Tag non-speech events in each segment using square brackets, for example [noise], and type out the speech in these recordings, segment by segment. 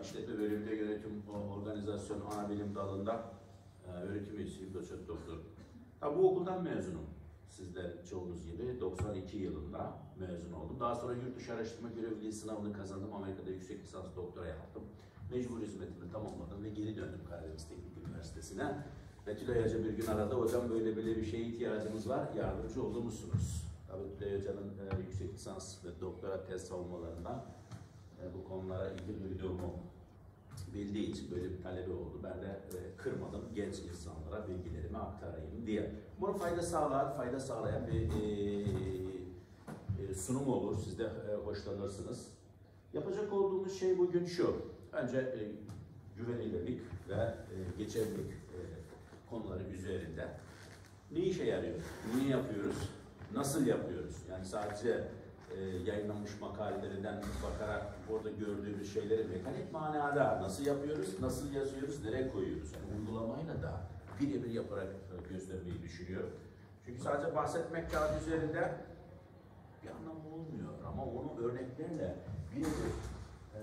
İşletme bölümünde yönetim organizasyon ana bilim dalında e, öğretim üyesiyim, doçent doktor. Tabi bu okuldan mezunum. Sizler çoğunuz gibi 92 yılında mezun oldum. Daha sonra yurt dışı araştırma görevliliği sınavını kazandım. Amerika'da yüksek lisans doktora yaptım. Mecbur hizmetimi tamamladım ve geri döndüm Karadeniz Teknik Üniversitesi'ne. Ve Tülay bir gün arada hocam böyle böyle bir şeye ihtiyacımız var, yardımcı olur musunuz? Tabii Tülay Hoca'nın e, yüksek lisans ve doktora tez savunmalarından bu konulara ilgi duyduğumu bildiği için böyle bir talebi oldu. Ben de e, kırmadım genç insanlara bilgilerimi aktarayım diye. Umarım fayda sağlar, fayda sağlayan bir e, e, sunum olur. Siz de e, hoşlanırsınız. Yapacak olduğumuz şey bugün şu. Önce e, güvenilirlik ve e, geçerlilik e, konuları üzerinde. Ne işe yarıyor? Niye yapıyoruz? Nasıl yapıyoruz? Yani sadece e, yayınlanmış makalelerinden bakarak orada gördüğümüz şeyleri mekanik manada nasıl yapıyoruz, nasıl yazıyoruz, nereye koyuyoruz? Yani uygulamayla da birebir yaparak e, göstermeyi düşünüyorum. Çünkü sadece bahsetmek kağıt üzerinde bir anlamı olmuyor ama onu örneklerle birebir e,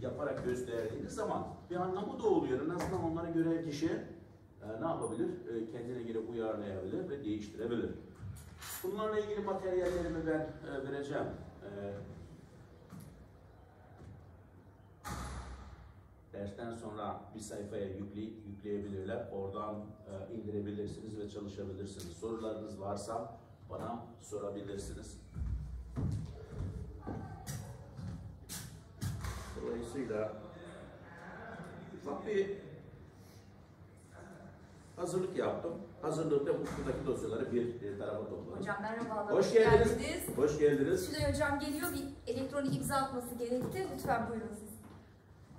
yaparak gösterdiğiniz zaman bir anlamı da oluyor. En azından onlara göre kişi e, ne yapabilir? E, kendine göre uyarlayabilir ve değiştirebilir. Bunlarla ilgili materyallerimi ben e, vereceğim. E, dersten sonra bir sayfaya yükle, yükleyebilirler. Oradan e, indirebilirsiniz ve çalışabilirsiniz. Sorularınız varsa bana sorabilirsiniz. Dolayısıyla ufak bir hazırlık yaptım. Hazırlıkta buradaki dosyaları bir tarafa topladım. Hocam merhabalar. Hoş geldiniz. Hoş geldiniz. Tülay hocam geliyor bir elektronik imza atması gerekti. Lütfen buyurun siz.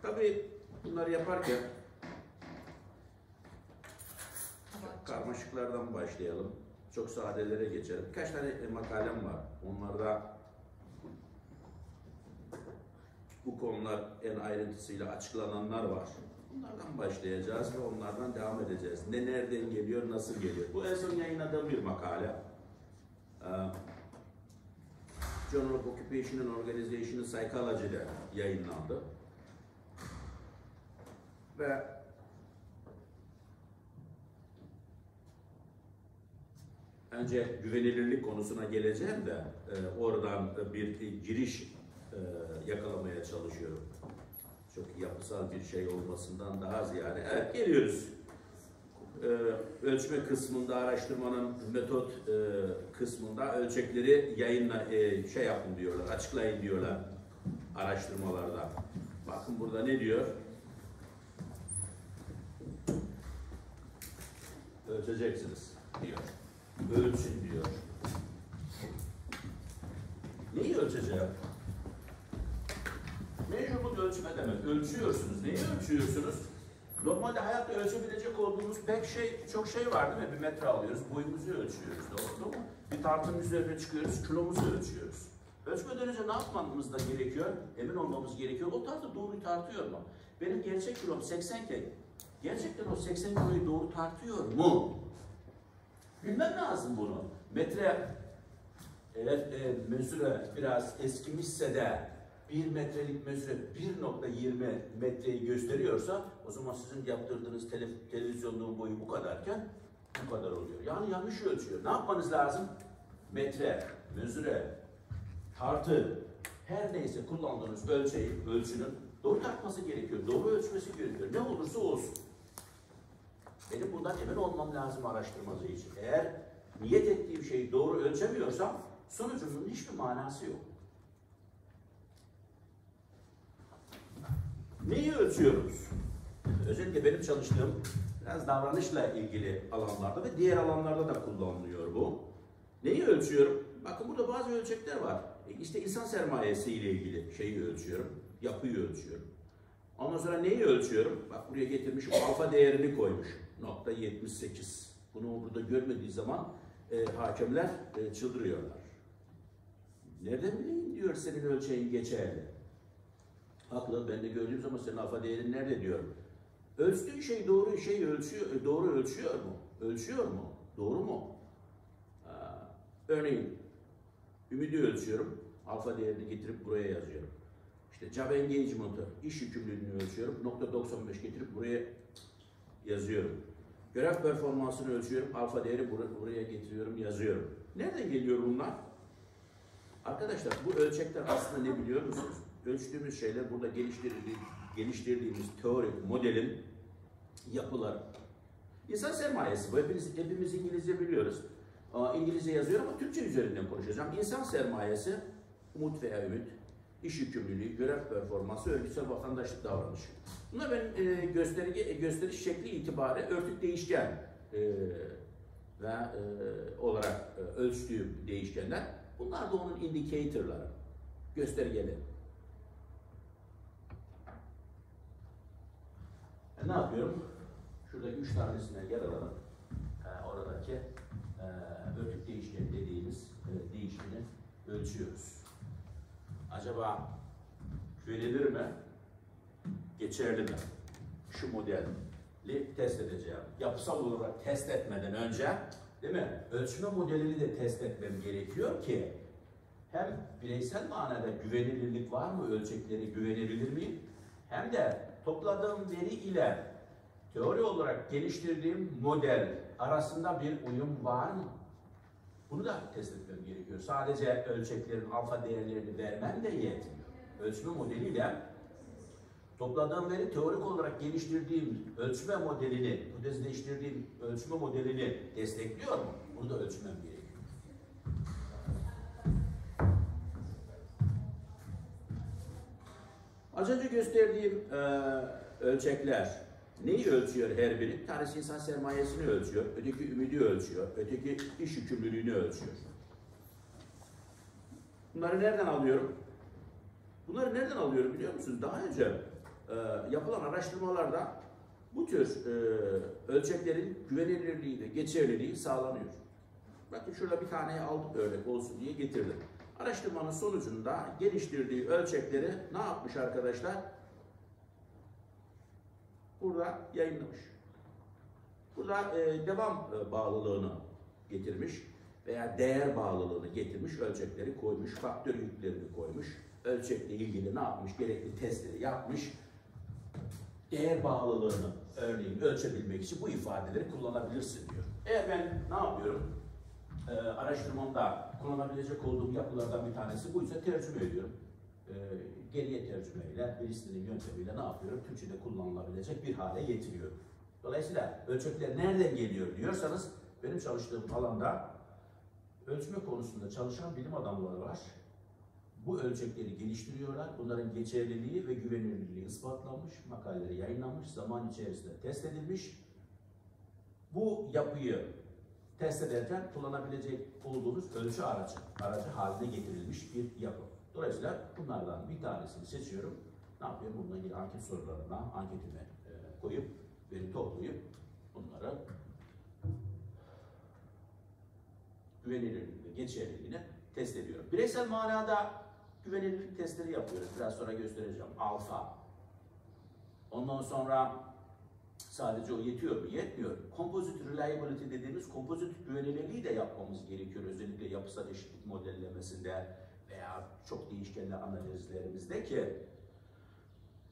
Tabii bunları yaparken karmaşıklardan başlayalım. Çok sadelere geçelim. Birkaç tane makalem var. Onlarda bu konular en ayrıntısıyla açıklananlar var. Bunlardan başlayacağız ve onlardan devam edeceğiz. Ne nereden geliyor, nasıl geliyor? Bu en son yayınladığım bir makale. Ee, Journal of Occupation and Organizational Psychology'de yayınlandı. Ve önce güvenilirlik konusuna geleceğim de e, oradan bir giriş e, yakalamaya çalışıyorum. Çok yapısal bir şey olmasından daha ziyade. Evet geliyoruz. E, ölçme kısmında araştırmanın metot e, kısmında ölçekleri yayınla e, şey yapın diyorlar, açıklayın diyorlar araştırmalarda. Bakın burada ne diyor? Ölçeceksiniz diyor. Ölçün diyor. Neyi ölçeceğim? Measurable ölçme demek. Ölçüyorsunuz. Neyi ölçüyorsunuz? Normalde hayatta ölçebilecek olduğumuz pek şey, çok şey var değil mi? Bir metre alıyoruz, boyumuzu ölçüyoruz. Doğru mu? Bir tartının üzerine çıkıyoruz, kilomuzu ölçüyoruz. Ölçmeden önce ne yapmamız da gerekiyor? Emin olmamız gerekiyor. O tartı doğru tartıyor mu? Benim gerçek kilom 80 iken gerçekten o 80 kiloyu doğru tartıyor mu? Bilmem lazım bunu. Metre eğer e, mesure biraz eskimişse de 1 metrelik mesure 1.20 metreyi gösteriyorsa o zaman sizin yaptırdığınız tele, televizyonluğun boyu bu kadarken bu kadar oluyor. Yani yanlış ölçüyor. Ne yapmanız lazım? Metre, mesure, tartı, her neyse kullandığınız ölçeği, ölçünün doğru tartması gerekiyor. Doğru ölçmesi gerekiyor. Ne olursa olsun. Benim bundan emin olmam lazım araştırmacı için. Eğer niyet ettiğim şeyi doğru ölçemiyorsam sonucunun hiçbir manası yok. Neyi ölçüyoruz? Özellikle benim çalıştığım biraz davranışla ilgili alanlarda ve diğer alanlarda da kullanılıyor bu. Neyi ölçüyorum? Bakın burada bazı ölçekler var. E, İşte insan sermayesi ile ilgili şeyi ölçüyorum, yapıyı ölçüyorum. Ondan sonra neyi ölçüyorum? Bak buraya getirmişim, alfa değerini koymuşum. Nokta 78. Bunu burada görmediği zaman e, hakemler e, çıldırıyorlar. Nereden bileyim diyor senin ölçeğin geçerli. Haklı, ben de gördüğüm zaman senin alfa değerin nerede diyorum. Ölçtüğün şey doğru şey ölçüyor, doğru ölçüyor mu? Ölçüyor mu? Doğru mu? Örneğin, ümidi ölçüyorum. Alfa değerini getirip buraya yazıyorum. İşte job engagement'ı, iş yükümlülüğünü ölçüyorum. Nokta 95 getirip buraya yazıyorum. Görev performansını ölçüyorum. Alfa değeri bur- buraya getiriyorum, yazıyorum. Nereden geliyor bunlar? Arkadaşlar bu ölçekler aslında ne biliyor musunuz? Ölçtüğümüz şeyler burada geliştirdiğimiz, geliştirdiğimiz teorik modelin yapıları. İnsan sermayesi, bu hepimiz, hepimiz İngilizce biliyoruz. İngilizce yazıyorum ama Türkçe üzerinden konuşacağım. İnsan sermayesi, umut veya ümit, iş yükümlülüğü, görev performansı, örgütsel vatandaşlık davranışı. Bunlar ben e, gösterge, gösteriş şekli itibariyle örtük değişken e, ve e, olarak e, ölçtüğüm değişkenler. Bunlar da onun indicatorları, göstergeleri. E, ne yapıyorum? Şuradaki üç tanesine yer alalım. E, oradaki e, örtük değişken dediğimiz e, değişkeni ölçüyoruz. Acaba güvenilir mi? Geçerli mi? Şu modeli test edeceğim. Yapısal olarak test etmeden önce değil mi? Ölçme modelini de test etmem gerekiyor ki hem bireysel manada güvenilirlik var mı, ölçekleri güvenilir mi? Hem de topladığım veri ile teori olarak geliştirdiğim model arasında bir uyum var mı? Bunu da test etmem gerekiyor. Sadece ölçeklerin alfa değerlerini vermem de yetmiyor. Ölçme modeliyle topladığım veri teorik olarak geliştirdiğim ölçme modelini, hipotezleştirdiğim ölçme modelini destekliyor mu? Bunu da ölçmem gerekiyor. Az önce gösterdiğim e, ölçekler neyi ölçüyor her biri? Bir tanesi insan sermayesini ölçüyor, öteki ümidi ölçüyor, öteki iş yükümlülüğünü ölçüyor. Bunları nereden alıyorum? Bunları nereden alıyorum biliyor musunuz? Daha önce e, yapılan araştırmalarda bu tür e, ölçeklerin güvenilirliği ve geçerliliği sağlanıyor. Bakın şurada bir tane aldık örnek olsun diye getirdim. Araştırmanın sonucunda geliştirdiği ölçekleri ne yapmış arkadaşlar? Burada yayınlamış. Burada e, devam e, bağlılığını getirmiş veya değer bağlılığını getirmiş, ölçekleri koymuş, faktör yüklerini koymuş, ölçekle ilgili ne yapmış, gerekli testleri yapmış, değer bağlılığını örneğin ölçebilmek için bu ifadeleri kullanabilirsin diyor. Eğer ben ne yapıyorum? Ee, araştırmamda kullanabilecek olduğum yapılardan bir tanesi buysa tercüme ediyorum. Ee, geriye tercümeyle, Bristol'in yöntemiyle ne yapıyorum? Türkçe'de kullanılabilecek bir hale getiriyorum. Dolayısıyla ölçekler nereden geliyor diyorsanız benim çalıştığım alanda ölçme konusunda çalışan bilim adamları var. Bu ölçekleri geliştiriyorlar. Bunların geçerliliği ve güvenilirliği ispatlanmış, makaleleri yayınlanmış, zaman içerisinde test edilmiş. Bu yapıyı test ederken kullanabilecek olduğunuz ölçü aracı, aracı haline getirilmiş bir yapı. Dolayısıyla bunlardan bir tanesini seçiyorum. Ne yapıyorum? Bununla ilgili anket sorularına anketime e, koyup, veri toplayıp bunları güvenilirliğini ve geçerliliğini test ediyorum. Bireysel manada güvenilirlik testleri yapıyoruz. Biraz sonra göstereceğim. Alfa. Ondan sonra sadece o yetiyor mu? Yetmiyor. Composite reliability dediğimiz kompozit güvenilirliği de yapmamız gerekiyor. Özellikle yapısal eşitlik modellemesinde veya çok değişkenli analizlerimizde ki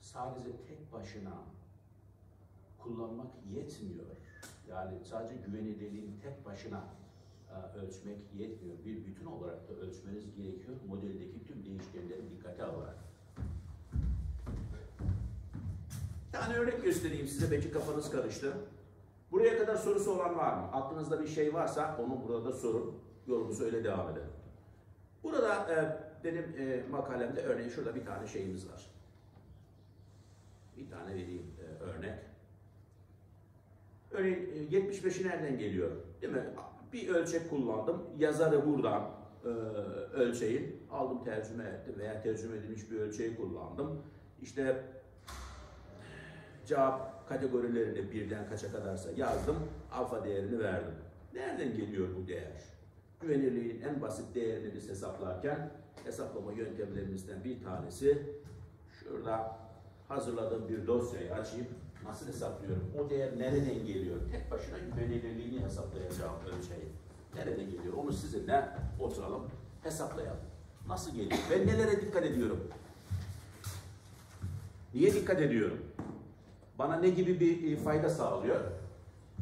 sadece tek başına kullanmak yetmiyor. Yani sadece güvenilirliğin tek başına e, ölçmek yetmiyor. Bir bütün olarak da ölçmeniz gerekiyor. Modeldeki tüm değişkenleri dikkate alarak. Tane örnek göstereyim size. Belki kafanız karıştı. Buraya kadar sorusu olan var mı? Aklınızda bir şey varsa onu burada da sorun. Yolumuzu öyle devam edelim. Burada e, benim e, makalemde örneğin şurada bir tane şeyimiz var. Bir tane vereyim e, örnek. Örneğin e, 75'i nereden geliyor? Değil mi? Bir ölçek kullandım. Yazarı buradan e, ölçeğin aldım tercüme ettim veya tercüme edilmiş bir ölçeği kullandım. İşte cevap kategorilerini birden kaça kadarsa yazdım. Alfa değerini verdim. Nereden geliyor bu değer? Güvenilirliğin en basit değerini biz hesaplarken hesaplama yöntemlerimizden bir tanesi şurada hazırladığım bir dosyayı açayım. Nasıl hesaplıyorum? O değer nereden geliyor? Tek başına güvenilirliğini hesaplayacağım ölçeği. Nereden geliyor? Onu sizinle oturalım, hesaplayalım. Nasıl geliyor? Ben nelere dikkat ediyorum? Niye dikkat ediyorum? Bana ne gibi bir e, fayda sağlıyor?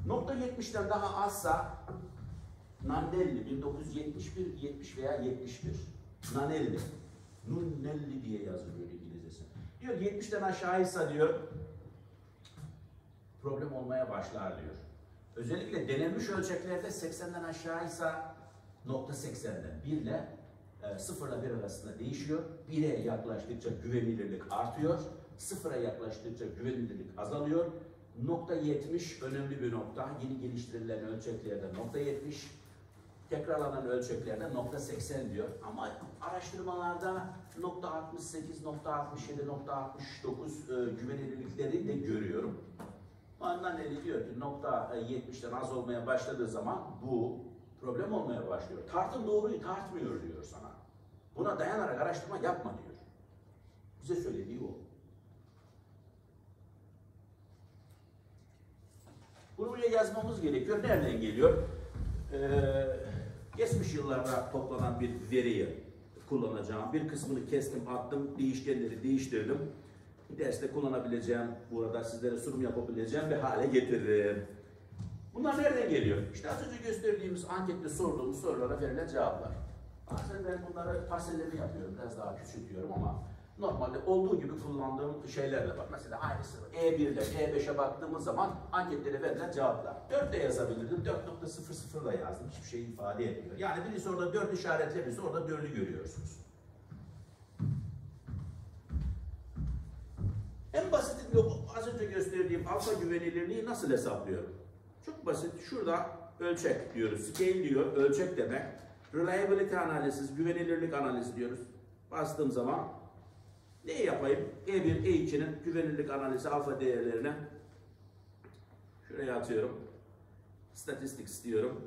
Nokta 70'ten daha azsa Nanelli 1971, 70 veya 71. Nanelli. Nunnelli diye yazılıyor İngilizcesi. Diyor ki 70'ten aşağıysa diyor problem olmaya başlar diyor. Özellikle denenmiş ölçeklerde 80'den aşağıysa nokta 80'den 1 ile 0 ile 1 arasında değişiyor. 1'e yaklaştıkça güvenilirlik artıyor. 0'a yaklaştıkça güvenilirlik azalıyor. Nokta 70 önemli bir nokta. Yeni geliştirilen ölçeklerde nokta 70, tekrarlanan ölçeklerde nokta 80 diyor. Ama araştırmalarda nokta 68, nokta 67, nokta 69 e, güvenilirlikleri de görüyorum. Ondan ne diyor ki nokta 70'ten az olmaya başladığı zaman bu problem olmaya başlıyor. Tartın doğruyu tartmıyor diyor sana. Buna dayanarak araştırma yapma diyor. Bize söylediği o. Bunu buraya yazmamız gerekiyor. Nereden geliyor? Ee, geçmiş yıllarda toplanan bir veriyi kullanacağım. Bir kısmını kestim, attım, değişkenleri değiştirdim. Derste kullanabileceğim, burada sizlere sunum yapabileceğim bir hale getiririm. Bunlar nereden geliyor? İşte az önce gösterdiğimiz ankette sorduğumuz sorulara verilen cevaplar. Bazen ben bunları parselleme yapıyorum, biraz daha küçültüyorum ama normalde olduğu gibi kullandığım şeyler de var. Mesela aynısı E1 ile E5'e baktığımız zaman anketlere verilen cevaplar. 4 de yazabilirdim, 4.00 da yazdım. Hiçbir şey ifade etmiyor. Yani birisi orada 4 işaretle, birisi orada 4'ü görüyorsunuz. En basit az önce gösterdiğim alfa güvenilirliği nasıl hesaplıyorum? Çok basit. Şurada ölçek diyoruz. Scale diyor. Ölçek demek. Reliability analiz, güvenilirlik analizi diyoruz. Bastığım zaman ne yapayım? E1, E2'nin güvenilirlik analizi alfa değerlerine şuraya atıyorum. Statistics diyorum.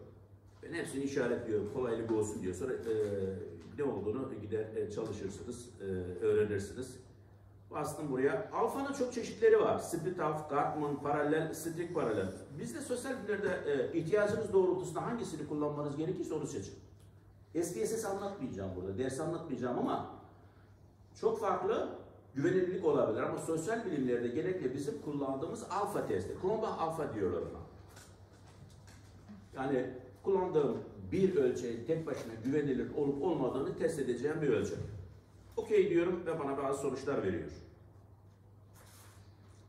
Ben hepsini işaretliyorum. Kolaylık olsun diyor. Sonra e, ne olduğunu gider e, çalışırsınız, e, öğrenirsiniz. Bastım buraya. Alfanın çok çeşitleri var. Split alf, Gartman, paralel, strict paralel. Bizde sosyal bilimlerde e, ihtiyacınız doğrultusunda hangisini kullanmanız gerekirse onu seçin. SPSS anlatmayacağım burada, ders anlatmayacağım ama çok farklı güvenilirlik olabilir ama sosyal bilimlerde genellikle bizim kullandığımız alfa testi. Cronbach alfa diyorlar ona. Yani kullandığım bir ölçeğin tek başına güvenilir olup olmadığını test edeceğim bir ölçek. Okey diyorum ve bana bazı sonuçlar veriyor.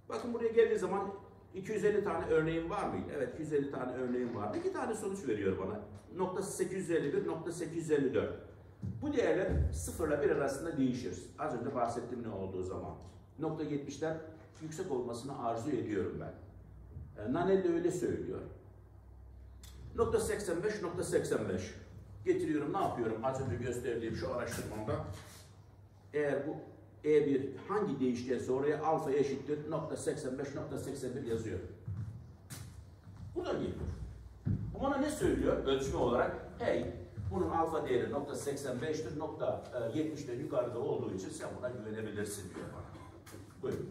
Bakın buraya geldiği zaman 250 tane örneğim var mıydı? Evet 250 tane örneğim var. İki tane sonuç veriyor bana. Nokta 851, nokta 854. Bu değerler 0 ile 1 arasında değişir. Az önce bahsettiğim ne olduğu zaman. Nokta 70'ten yüksek olmasını arzu ediyorum ben. E, Nanelli öyle söylüyor. Nokta 85, nokta 85. Getiriyorum ne yapıyorum? Az önce gösterdiğim şu araştırmamda eğer bu E1 hangi değişkense oraya alfa eşittir nokta 85 nokta 81 yazıyor. Buradan geliyor. Bu bana ne söylüyor ölçme olarak? Hey bunun alfa değeri nokta 85'tir nokta 70'ten yukarıda olduğu için sen buna güvenebilirsin diyor bana. Buyurun.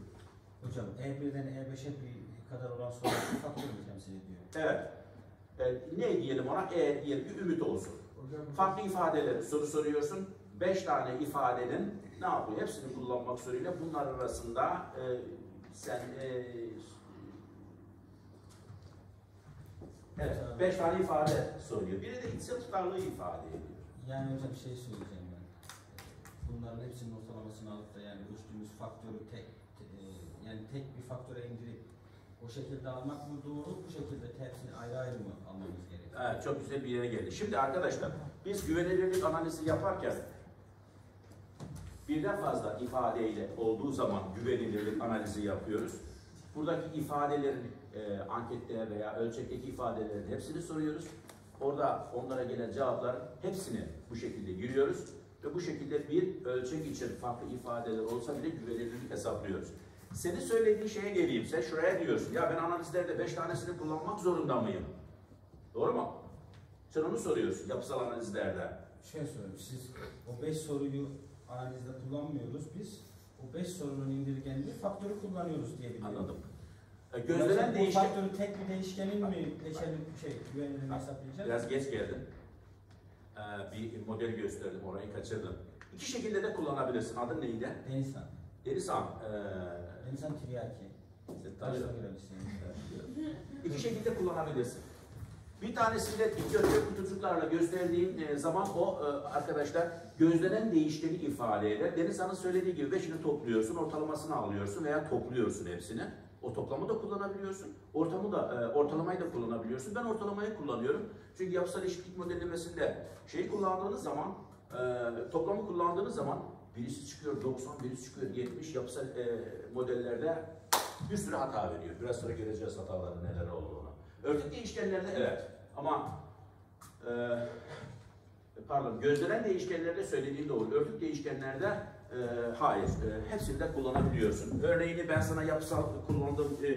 Hocam E1'den E5'e bir kadar olan soru faktör [coughs] mü temsil ediyor? Evet. E, ne diyelim ona? E diyelim ki ümit olsun. Farklı ifadeleri soru soruyorsun. Beş tane ifadenin ne yapıyor? Hepsini kullanmak suretiyle bunlar arasında e, sen e, evet, beş tane ifade soruyor. Biri de içsel tutarlılığı ifade ediyor. Yani hocam bir şey söyleyeceğim ben. Bunların hepsinin ortalamasını alıp da yani ölçtüğümüz faktörü tek, te- yani tek bir faktöre indirip o şekilde almak mı doğru, bu şekilde hepsini ayrı ayrı mı almamız gerekiyor? Evet, çok güzel bir yere geldi. Şimdi arkadaşlar biz güvenilirlik analizi yaparken birden fazla ifadeyle olduğu zaman güvenilirlik analizi yapıyoruz. Buradaki ifadelerin e, ankette veya ölçekteki ifadelerin hepsini soruyoruz. Orada onlara gelen cevaplar hepsini bu şekilde giriyoruz ve bu şekilde bir ölçek için farklı ifadeler olsa bile güvenilirlik hesaplıyoruz. Senin söylediğin şeye geleyim. Sen şuraya diyorsun. Ya ben analizlerde beş tanesini kullanmak zorunda mıyım? Doğru mu? Sen onu soruyorsun yapısal analizlerde. Şöyle söyleyeyim, siz o 5 soruyu analizde kullanmıyoruz biz. O 5 sorunun indirgendiği faktörü kullanıyoruz diye biliyorum. Anladım. Gözlenen bu değişken... faktörü tek bir değişkenin mi leşenin şey güvenilirliğini hesaplayacağız? Biraz geç geldin. Ee, bir model gösterdim, orayı kaçırdım. İki şekilde de kullanabilirsin. Adın neydi? Denizhan. Denizhan. Ee, Denizhan Tiryaki. İki şekilde kullanabilirsin. Bir tanesinde dikdörtgen kutucuklarla gösterdiğim e, zaman o e, arkadaşlar gözlenen değişkeni ifade eder. Deniz Han'ın söylediği gibi beşini topluyorsun, ortalamasını alıyorsun veya topluyorsun hepsini. O toplamı da kullanabiliyorsun. Ortamı da, e, ortalamayı da kullanabiliyorsun. Ben ortalamayı kullanıyorum. Çünkü yapısal eşitlik modellemesinde şeyi kullandığınız zaman, e, toplamı kullandığınız zaman birisi çıkıyor 90, birisi çıkıyor 70 yapısal e, modellerde bir sürü hata veriyor. Biraz sonra göreceğiz hataların neler olduğunu. Örtük değişkenlerde evet ama e, pardon gözlenen değişkenlerde söylediğin doğru. Örtük değişkenlerde e, hayır. E, hepsini de kullanabiliyorsun. Örneğini ben sana yapısal kullandığım e,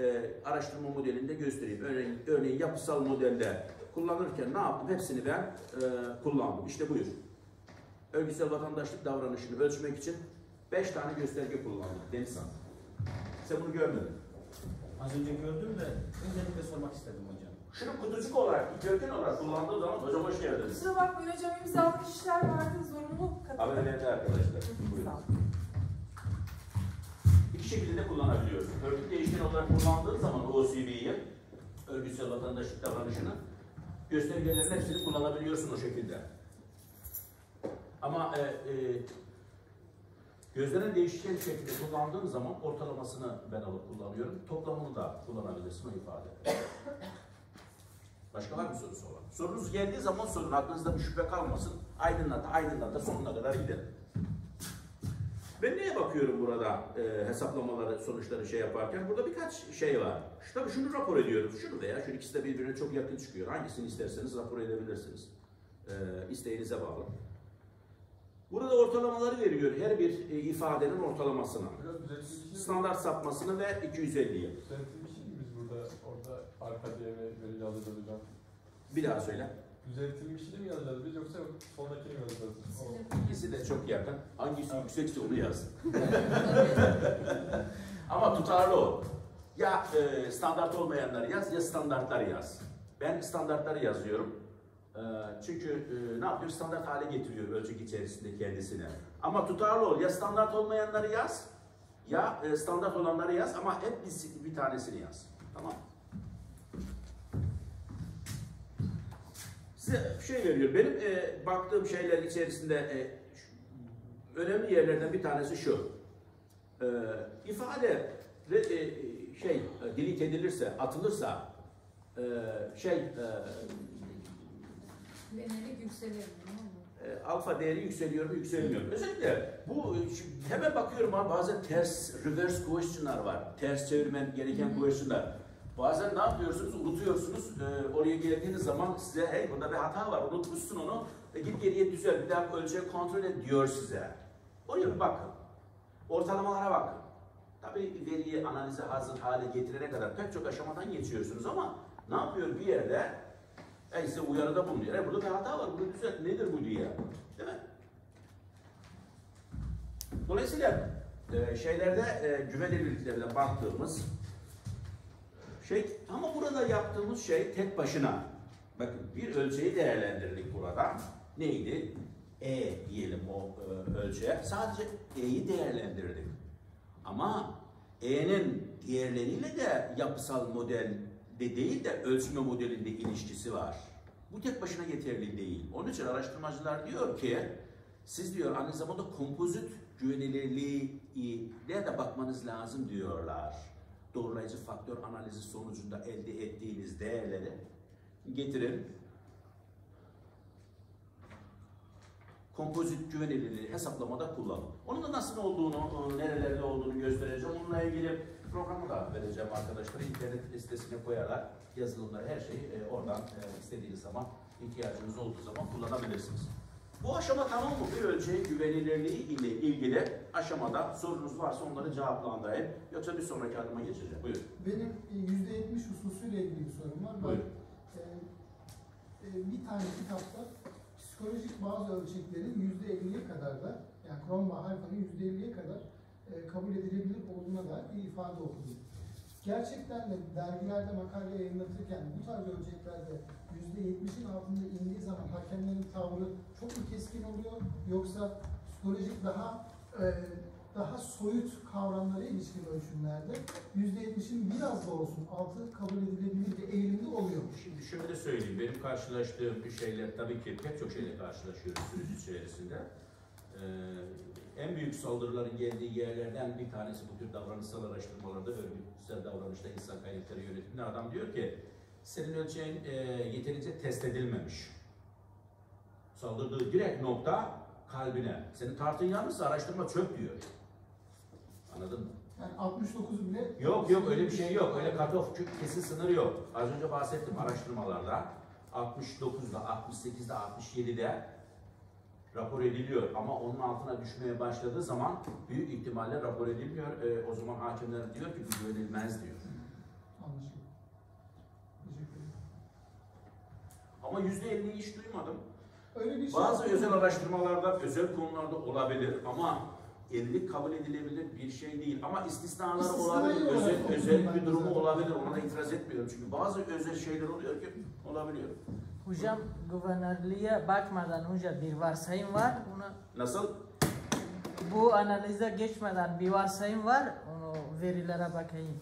e, araştırma modelinde göstereyim. Örneğin, örneğin yapısal modelde kullanırken ne yaptım? Hepsini ben e, kullandım. İşte buyur. Örgütsel vatandaşlık davranışını ölçmek için 5 tane gösterge kullandım. Deniz Han. Sen bunu görmedin. Az önce gördüm de özellikle sormak istedim hocam. Şunu kutucuk olarak, dikdörtgen olarak kullandığı zaman hocam hoş geldiniz. Kusura bakmayın hocam imzalı kişiler vardı zorunlu katılım. Haberlerde arkadaşlar. Buyurun. İki şekilde kullanabiliyorsun. Örgüt değişken olarak kullandığın zaman OCB'yi, örgütsel vatandaşlık davranışını, göstergelerin hepsini kullanabiliyorsun o şekilde. Ama e, e, gözlenen değişken şekilde kullandığın zaman ortalamasını ben alıp kullanıyorum. Toplamını da kullanabilirsin o ifade. Başka var mı sorusu olan? Sorunuz geldiği zaman sorun. Aklınızda bir şüphe kalmasın. Aydınlat, aydınlat da sonuna kadar gidelim. Ben neye bakıyorum burada e, hesaplamaları, sonuçları şey yaparken? Burada birkaç şey var. Şu, tabii şunu rapor ediyoruz. Şunu veya şu ikisi de birbirine çok yakın çıkıyor. Hangisini isterseniz rapor edebilirsiniz. E, isteğinize bağlı. Burada ortalamaları veriyor. Her bir e, ifadenin ortalamasını. Standart sapmasını ve 250'yi. Düzeltilmiş şey mi biz burada orada arka diye hocam? Bir daha söyle. Düzeltilmişini mi yazacağız biz yoksa sondakini mi yazacağız? İkisi de çok yakın. Hangisi yüksekse onu yaz. [laughs] Ama tutarlı ol. Ya e, standart olmayanları yaz ya standartları yaz. Ben standartları yazıyorum. E, çünkü e, ne yapıyor? Standart hale getiriyor ölçek içerisinde kendisine. Ama tutarlı ol. Ya standart olmayanları yaz ya e, standart olanları yaz ama hep bir, bir tanesini yaz. Tamam Size şey veriyor. Benim e, baktığım şeyler içerisinde e, önemli yerlerden bir tanesi şu. E, ifade e, şey e, delete edilirse, atılırsa e, şey e, mı? e, alfa değeri yükseliyor mu yükselmiyor mu? Özellikle bu hemen bakıyorum ha bazen ters reverse question'lar var. Ters çevirmen gereken question'lar. Bazen ne yapıyorsunuz? Unutuyorsunuz. E, oraya geldiğiniz zaman size hey bunda bir hata var. Unutmuşsun onu. E, git geriye düzel. Bir daha ölçeği kontrol et diyor size. Oraya bir bakın. Ortalamalara bakın. Tabii veriyi analize hazır hale getirene kadar pek çok aşamadan geçiyorsunuz ama ne yapıyor bir yerde e size uyarıda bulunuyor. E burada bir hata var, bunu düzelt. Nedir bu diye. Değil mi? Dolayısıyla e, şeylerde e, güvenilirliklerine baktığımız şey ama burada yaptığımız şey tek başına. Bakın bir ölçeği değerlendirdik burada. Neydi? E diyelim o e, ölçeğe. Sadece E'yi değerlendirdik. Ama E'nin diğerleriyle de yapısal modelde değil de ölçme modelinde ilişkisi var. Bu tek başına yeterli değil. Onun için araştırmacılar diyor ki siz diyor aynı zamanda kompozit güvenilirliğine de bakmanız lazım diyorlar. Doğrulayıcı faktör analizi sonucunda elde ettiğiniz değerleri getirin. kompozit güvenilirliği hesaplamada kullanın. Onun da nasıl olduğunu, nerelerde olduğunu göstereceğim. Onunla ilgili programı da vereceğim arkadaşlar. İnternet sitesine koyarlar. Yazılımları, her şeyi e, oradan e, istediğiniz zaman, ihtiyacınız olduğu zaman kullanabilirsiniz. Bu aşama tamam mı? Bir ölçeğin güvenilirliği ile ilgili aşamada sorunuz varsa onları cevaplandırayım. Yoksa bir sonraki adıma geçeceğim. Buyurun. Benim e, yüzde yetmiş hususuyla ilgili bir sorum var. Ben, Buyurun. e, e, bir tane kitapta psikolojik bazı ölçeklerin yüzde elliye kadar da yani alfanın yüzde elliye kadar e, kabul edilebilir olduğuna dair bir ifade okudum. Gerçekten de dergilerde makale yayınlatırken bu tarz ölçeklerde yüzde yetmişin altında indiği zaman hakemlerin tavrı çok mu keskin oluyor yoksa psikolojik daha e, daha soyut kavramlara ilişkin ölçümlerde %70'in biraz da olsun altı kabul edilebilir bir eğilimde oluyormuş. Şimdi şöyle söyleyeyim, benim karşılaştığım bir şeyler tabii ki pek çok şeyle karşılaşıyoruz süreç içerisinde. Ee, en büyük saldırıların geldiği yerlerden bir tanesi bu tür davranışsal araştırmalarda örgütsel davranışta insan kaynakları yönetiminde adam diyor ki senin ölçeğin e, yeterince test edilmemiş. Saldırdığı direkt nokta kalbine. Senin tartın yanlışsa araştırma çöp diyor. Anladın mı? Yani 69 bile Yok yok öyle bir şey yok. Öyle cut-off kesin sınırı yok. Az önce bahsettim araştırmalarda. 69'da, 68'de, 67'de rapor ediliyor. Ama onun altına düşmeye başladığı zaman büyük ihtimalle rapor edilmiyor. Ee, o zaman hakimler diyor ki bu güvenilmez diyor. Anlaşıldı. Teşekkür ederim. Ama %50'yi hiç duymadım. Öyle bir şey Bazı özel araştırmalarda, özel konularda olabilir ama evlilik kabul edilebilir bir şey değil. Ama istisnalar İstisnai olabilir, olarak özel, özel bir durumu olabilir. Ona da itiraz etmiyorum. Çünkü bazı özel şeyler oluyor ki olabiliyor. Hocam güvenirliğe bakmadan önce bir varsayım var. Bunu Nasıl? bu analize geçmeden bir varsayım var. Onu verilere bakayım.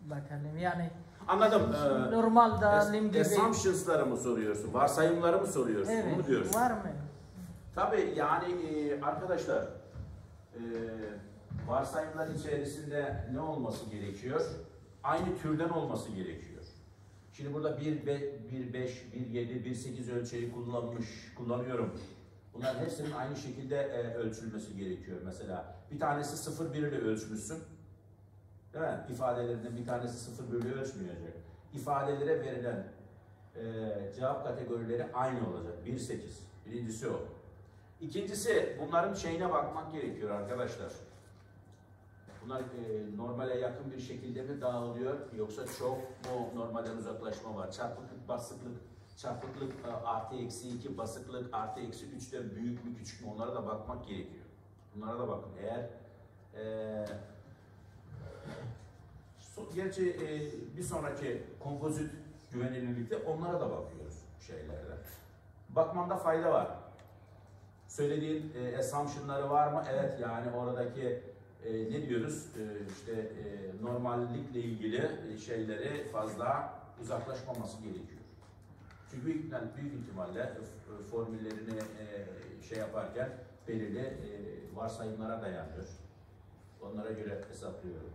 Bakalım yani Anladım. Ee, normal dağılım gibi. assumptions'ları mı soruyorsun? Varsayımları mı soruyorsun? Onu Evet diyorsun? var mı? Tabii yani e, arkadaşlar e, varsayımlar içerisinde ne olması gerekiyor? Aynı türden olması gerekiyor. Şimdi burada 1, 1, 5, 1, 7, 1, 8 ölçeği kullanmış, kullanıyorum. Bunların hepsinin aynı şekilde e, ölçülmesi gerekiyor. Mesela bir tanesi 0, 1 ile ölçmüşsün. Değil mi? İfadelerinden bir tanesi 0, 1 ile ölçmeyecek. İfadelere verilen e, cevap kategorileri aynı olacak. 1, 8. Birincisi o. İkincisi bunların şeyine bakmak gerekiyor arkadaşlar. Bunlar e, normale yakın bir şekilde mi dağılıyor yoksa çok mu normalden uzaklaşma var? Çarpıklık, basıklık, çarpıklık e, artı eksi 2, basıklık artı eksi 3'ten büyük mü küçük mü onlara da bakmak gerekiyor. Bunlara da bakın. Eğer e, gerçi e, bir sonraki kompozit güvenilirlikte onlara da bakıyoruz şeylerde. Bakmanda fayda var. Söylediğin e, assumption'ları var mı? Evet yani oradaki e, ne diyoruz? E, işte e, normallikle ilgili e, şeyleri fazla uzaklaşmaması gerekiyor. Çünkü büyük, büyük ihtimalle e, formüllerini e, şey yaparken belirli e, varsayımlara dayanıyor. Onlara göre hesaplıyorum.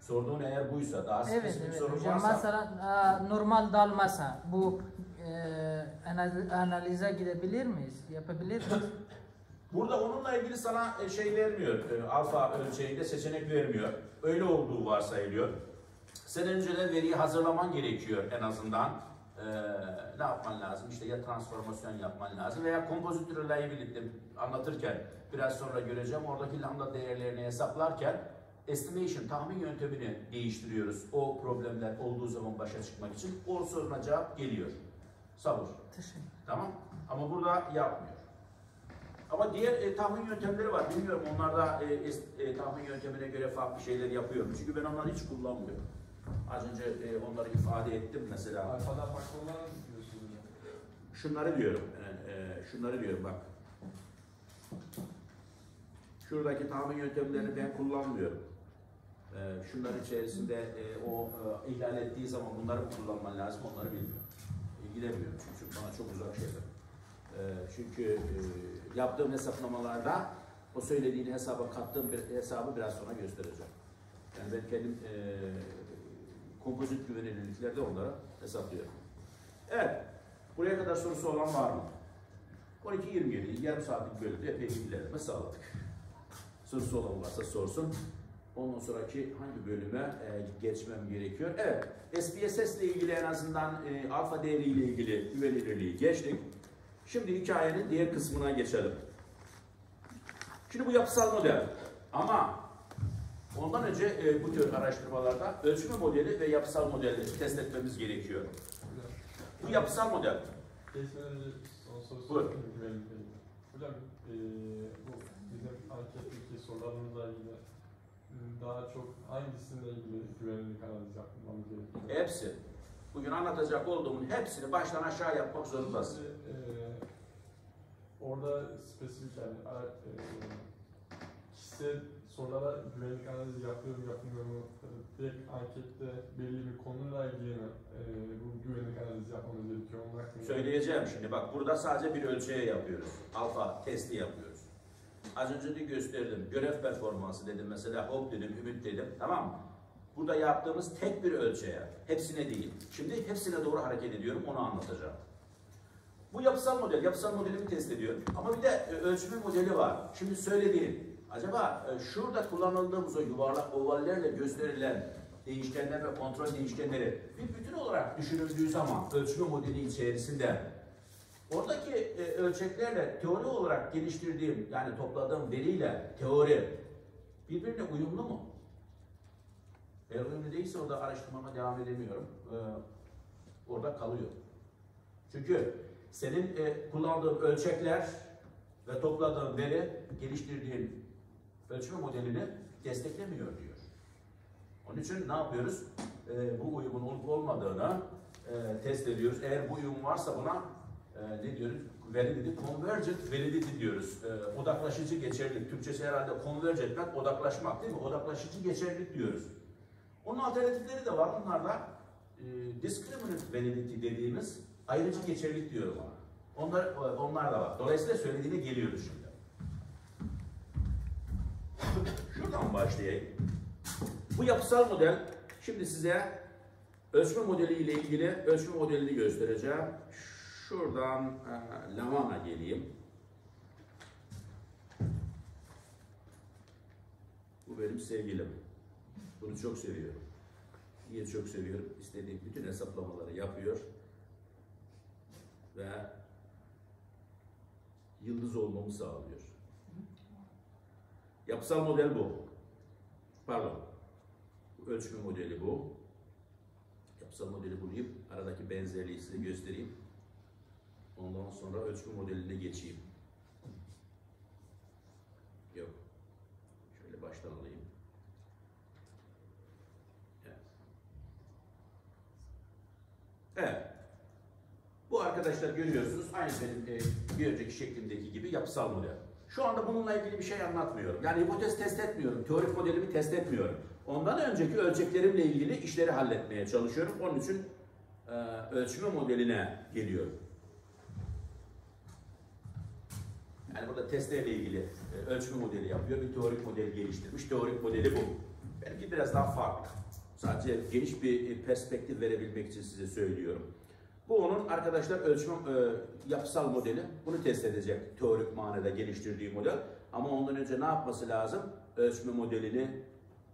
Sorduğun eğer buysa, daha Evet spesifik evet sorun hocam varsa mesela e, normal dalmasa bu e, anal- analize gidebilir miyiz? Yapabilir miyiz? [laughs] Burada onunla ilgili sana e, şey vermiyor, e, alfa ölçeğinde seçenek vermiyor. Öyle olduğu varsayılıyor. Sen önceden veriyi hazırlaman gerekiyor en azından. E, ne yapman lazım? İşte ya transformasyon yapman lazım veya kompozit reliability anlatırken biraz sonra göreceğim. Oradaki lambda değerlerini hesaplarken estimation, tahmin yöntemini değiştiriyoruz. O problemler olduğu zaman başa çıkmak için. O soruna cevap geliyor. Sabır. Teşekkür. Tamam. Ama burada yapmıyor. Ama diğer e, tahmin yöntemleri var. Bilmiyorum onlar da e, e, tahmin yöntemine göre farklı şeyler yapıyor. Çünkü ben onları hiç kullanmıyorum. Az önce e, onları ifade ettim mesela. Alfada farklı mı diyorsunuz? Şunları diyorum. e, e, şunları diyorum bak. Şuradaki tahmin yöntemlerini ben kullanmıyorum. E, şunların içerisinde e, o e, ihlal ettiği zaman bunları kullanman lazım onları bilmiyorum. İlgilenmiyorum çünkü bana çok uzak şeyler. E, çünkü e, yaptığım hesaplamalarda o söylediğini hesaba kattığım bir hesabı biraz sonra göstereceğim. Yani ben kendim e, kompozit güvenilirliklerde onları hesaplıyorum. Evet. Buraya kadar sorusu olan var mı? 12.27 yarım saatlik bölümde epey bir ilerleme sağladık. Sorusu olan varsa sorsun. Ondan sonraki hangi bölüme e, geçmem gerekiyor? Evet, SPSS ile ilgili en azından e, alfa değeriyle ilgili güvenilirliği geçtik. Şimdi hikayenin diğer kısmına geçelim. Şimdi bu yapısal model. Ama ondan önce e, bu tür araştırmalarda ölçme modeli ve yapısal modelleri test etmemiz gerekiyor. Bu yapısal model. Geçmeden önce son soru. Hocam eee bu bizim anketteki sorularımızla ilgili m, daha çok hangisine ilgili güvenilirlik analizi yapmamız gerekiyor? Hepsi. Bugün anlatacak olduğumun hepsini baştan aşağı yapmak zorundasın. Eee, orada spesifik yani eee, kişisel sorulara güvenlik analizi yapıyor mu yapmıyor mu? Ya da Direkt ankette belli bir konuyla ilgili e, bu güvenlik analizi yapmamız gerekiyor? Onun. Söyleyeceğim şimdi bak burada sadece bir ölçüye yapıyoruz. Alfa testi yapıyoruz. Az önce de gösterdim. Görev performansı dedim mesela hop dedim, ümit dedim. Tamam mı? Burada yaptığımız tek bir ölçüye. Hepsine değil. Şimdi hepsine doğru hareket ediyorum. Onu anlatacağım. Bu yapısal model. Yapısal modelimi test ediyorum. Ama bir de e, ölçümü modeli var. Şimdi söylediğim. Acaba e, şurada kullanıldığımız o yuvarlak ovallerle gösterilen değişkenler ve kontrol değişkenleri bir bütün olarak düşünüldüğü zaman ölçümü modeli içerisinde oradaki e, ölçeklerle teori olarak geliştirdiğim yani topladığım veriyle teori birbirine uyumlu mu? Eğer uyumlu değilse orada araştırmama devam edemiyorum. Ee, orada kalıyor. Çünkü senin e, kullandığın ölçekler ve topladığın veri geliştirdiğin ölçme modelini desteklemiyor diyor. Onun için ne yapıyoruz? Ee, bu uyumun olup olmadığını e, test ediyoruz. Eğer bu uyum varsa buna e, ne diyoruz? Validity, convergent validity diyoruz. E, odaklaşıcı geçerlilik. Türkçesi herhalde converge etmek, odaklaşmak değil mi? Odaklaşıcı geçerlilik diyoruz. Onun alternatifleri de var. Onlar da e, discriminant validity dediğimiz ayrıcı geçerlilik diyorum ona. Onlar, onlar da var. Dolayısıyla söylediğine geliyoruz şimdi. Şuradan başlayayım. Bu yapısal model şimdi size ölçme modeli ile ilgili ölçme modelini göstereceğim. Şuradan e, Lamana geleyim. Bu benim sevgilim. Bunu çok seviyorum. Niye çok seviyorum? İstediğim bütün hesaplamaları yapıyor. Ve yıldız olmamı sağlıyor. Yapısal model bu. Pardon. Ölçme modeli bu. Yapısal modeli bulayım. Aradaki benzerliği size göstereyim. Ondan sonra ölçme modeline geçeyim. Yok. Şöyle baştan alayım. Evet. Evet. Bu arkadaşlar görüyorsunuz aynı benim e, bir önceki şeklimdeki gibi yapısal model. Şu anda bununla ilgili bir şey anlatmıyorum. Yani hipotez test etmiyorum, teorik modelimi test etmiyorum. Ondan önceki ölçeklerimle ilgili işleri halletmeye çalışıyorum. Onun için e, ölçme modeline geliyorum. Yani burada testlerle ilgili e, ölçme modeli yapıyor, bir teorik model geliştirmiş. Teorik modeli bu. Belki biraz daha farklı. Sadece geniş bir e, perspektif verebilmek için size söylüyorum. Bu onun arkadaşlar ölçme e, yapısal modeli. Bunu test edecek teorik manada geliştirdiği model. Ama ondan önce ne yapması lazım? Ölçme modelini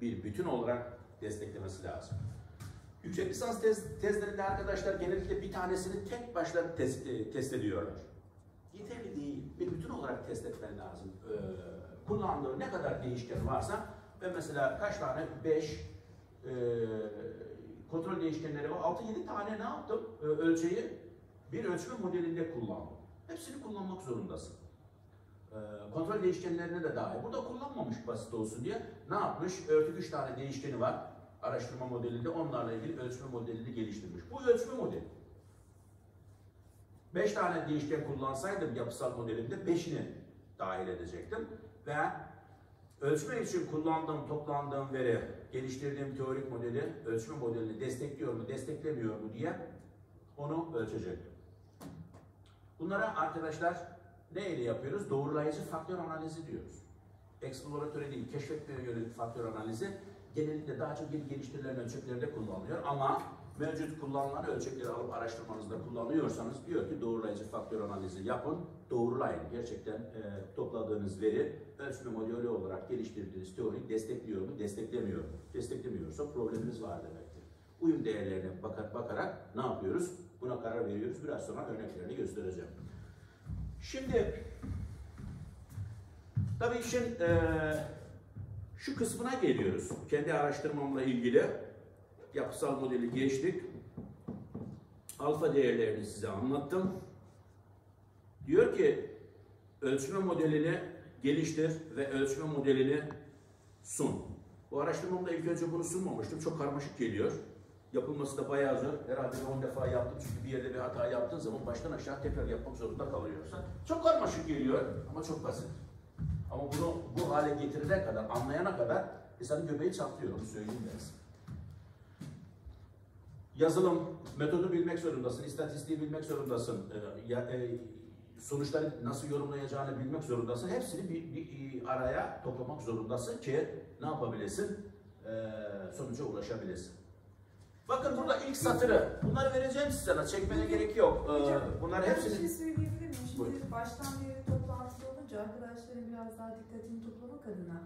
bir bütün olarak desteklemesi lazım. Yüksek lisans tez, tezlerinde arkadaşlar genellikle bir tanesini tek başına test, e, test ediyorlar. Yeterli değil. Bir bütün olarak test etmen lazım. Ee, kullandığı ne kadar değişken varsa ben mesela kaç tane? 5 e, kontrol değişkenleri var. 6-7 tane ne yaptım? Ölçeği bir ölçme modelinde kullandım. Hepsini kullanmak zorundasın. Ee, kontrol değişkenlerine de dahil. Burada kullanmamış basit olsun diye ne yapmış? Örtük 3 tane değişkeni var araştırma modelinde. Onlarla ilgili ölçme modelini geliştirmiş. Bu ölçme modeli. 5 tane değişken kullansaydım yapısal modelimde 5'ini dahil edecektim. Ve ölçme için kullandığım, toplandığım veri, geliştirdiğim teorik modeli, ölçme modelini destekliyor mu, desteklemiyor mu diye onu ölçecektim. Bunlara arkadaşlar ne ile yapıyoruz? Doğrulayıcı faktör analizi diyoruz. Exploratörü değil, keşfetmeye yönelik faktör analizi genellikle daha çok geliştirilen ölçeklerde kullanılıyor ama mevcut kullanılan ölçekleri alıp araştırmanızda kullanıyorsanız diyor ki doğrulayıcı faktör analizi yapın, doğrulayın. Gerçekten e, topladığınız veri ölçme modeli olarak geliştirdiğiniz teoriyi destekliyor mu, desteklemiyor mu? Desteklemiyorsa probleminiz var demektir. Uyum değerlerine bakar, bakarak ne yapıyoruz? Buna karar veriyoruz. Biraz sonra örneklerini göstereceğim. Şimdi tabii işin e, şu kısmına geliyoruz. Kendi araştırmamla ilgili yapısal modeli geçtik. Alfa değerlerini size anlattım. Diyor ki ölçme modelini geliştir ve ölçme modelini sun. Bu araştırmamda ilk önce bunu sunmamıştım. Çok karmaşık geliyor. Yapılması da bayağı zor. Herhalde 10 defa yaptım çünkü bir yerde bir hata yaptığın zaman baştan aşağı tekrar yapmak zorunda kalıyorsa. Çok karmaşık geliyor ama çok basit. Ama bunu bu hale getirene kadar, anlayana kadar insanın göbeği çatlıyor, onu söyleyeyim ben. Yazılım metodu bilmek zorundasın, istatistiği bilmek zorundasın, e, ya, e, sonuçları nasıl yorumlayacağını bilmek zorundasın. Hepsini bir, bir araya toplamak zorundasın ki ne yapabilesin? E, sonuca ulaşabilesin. Bakın burada ilk satırı. Bunları vereceğim size sana. Çekmene gerek yok. Ee, bunlar ben Bir şey hepsini... söyleyebilir miyim? Şimdi Buyurun. baştan beri toplantıda olunca arkadaşların biraz daha dikkatini toplamak adına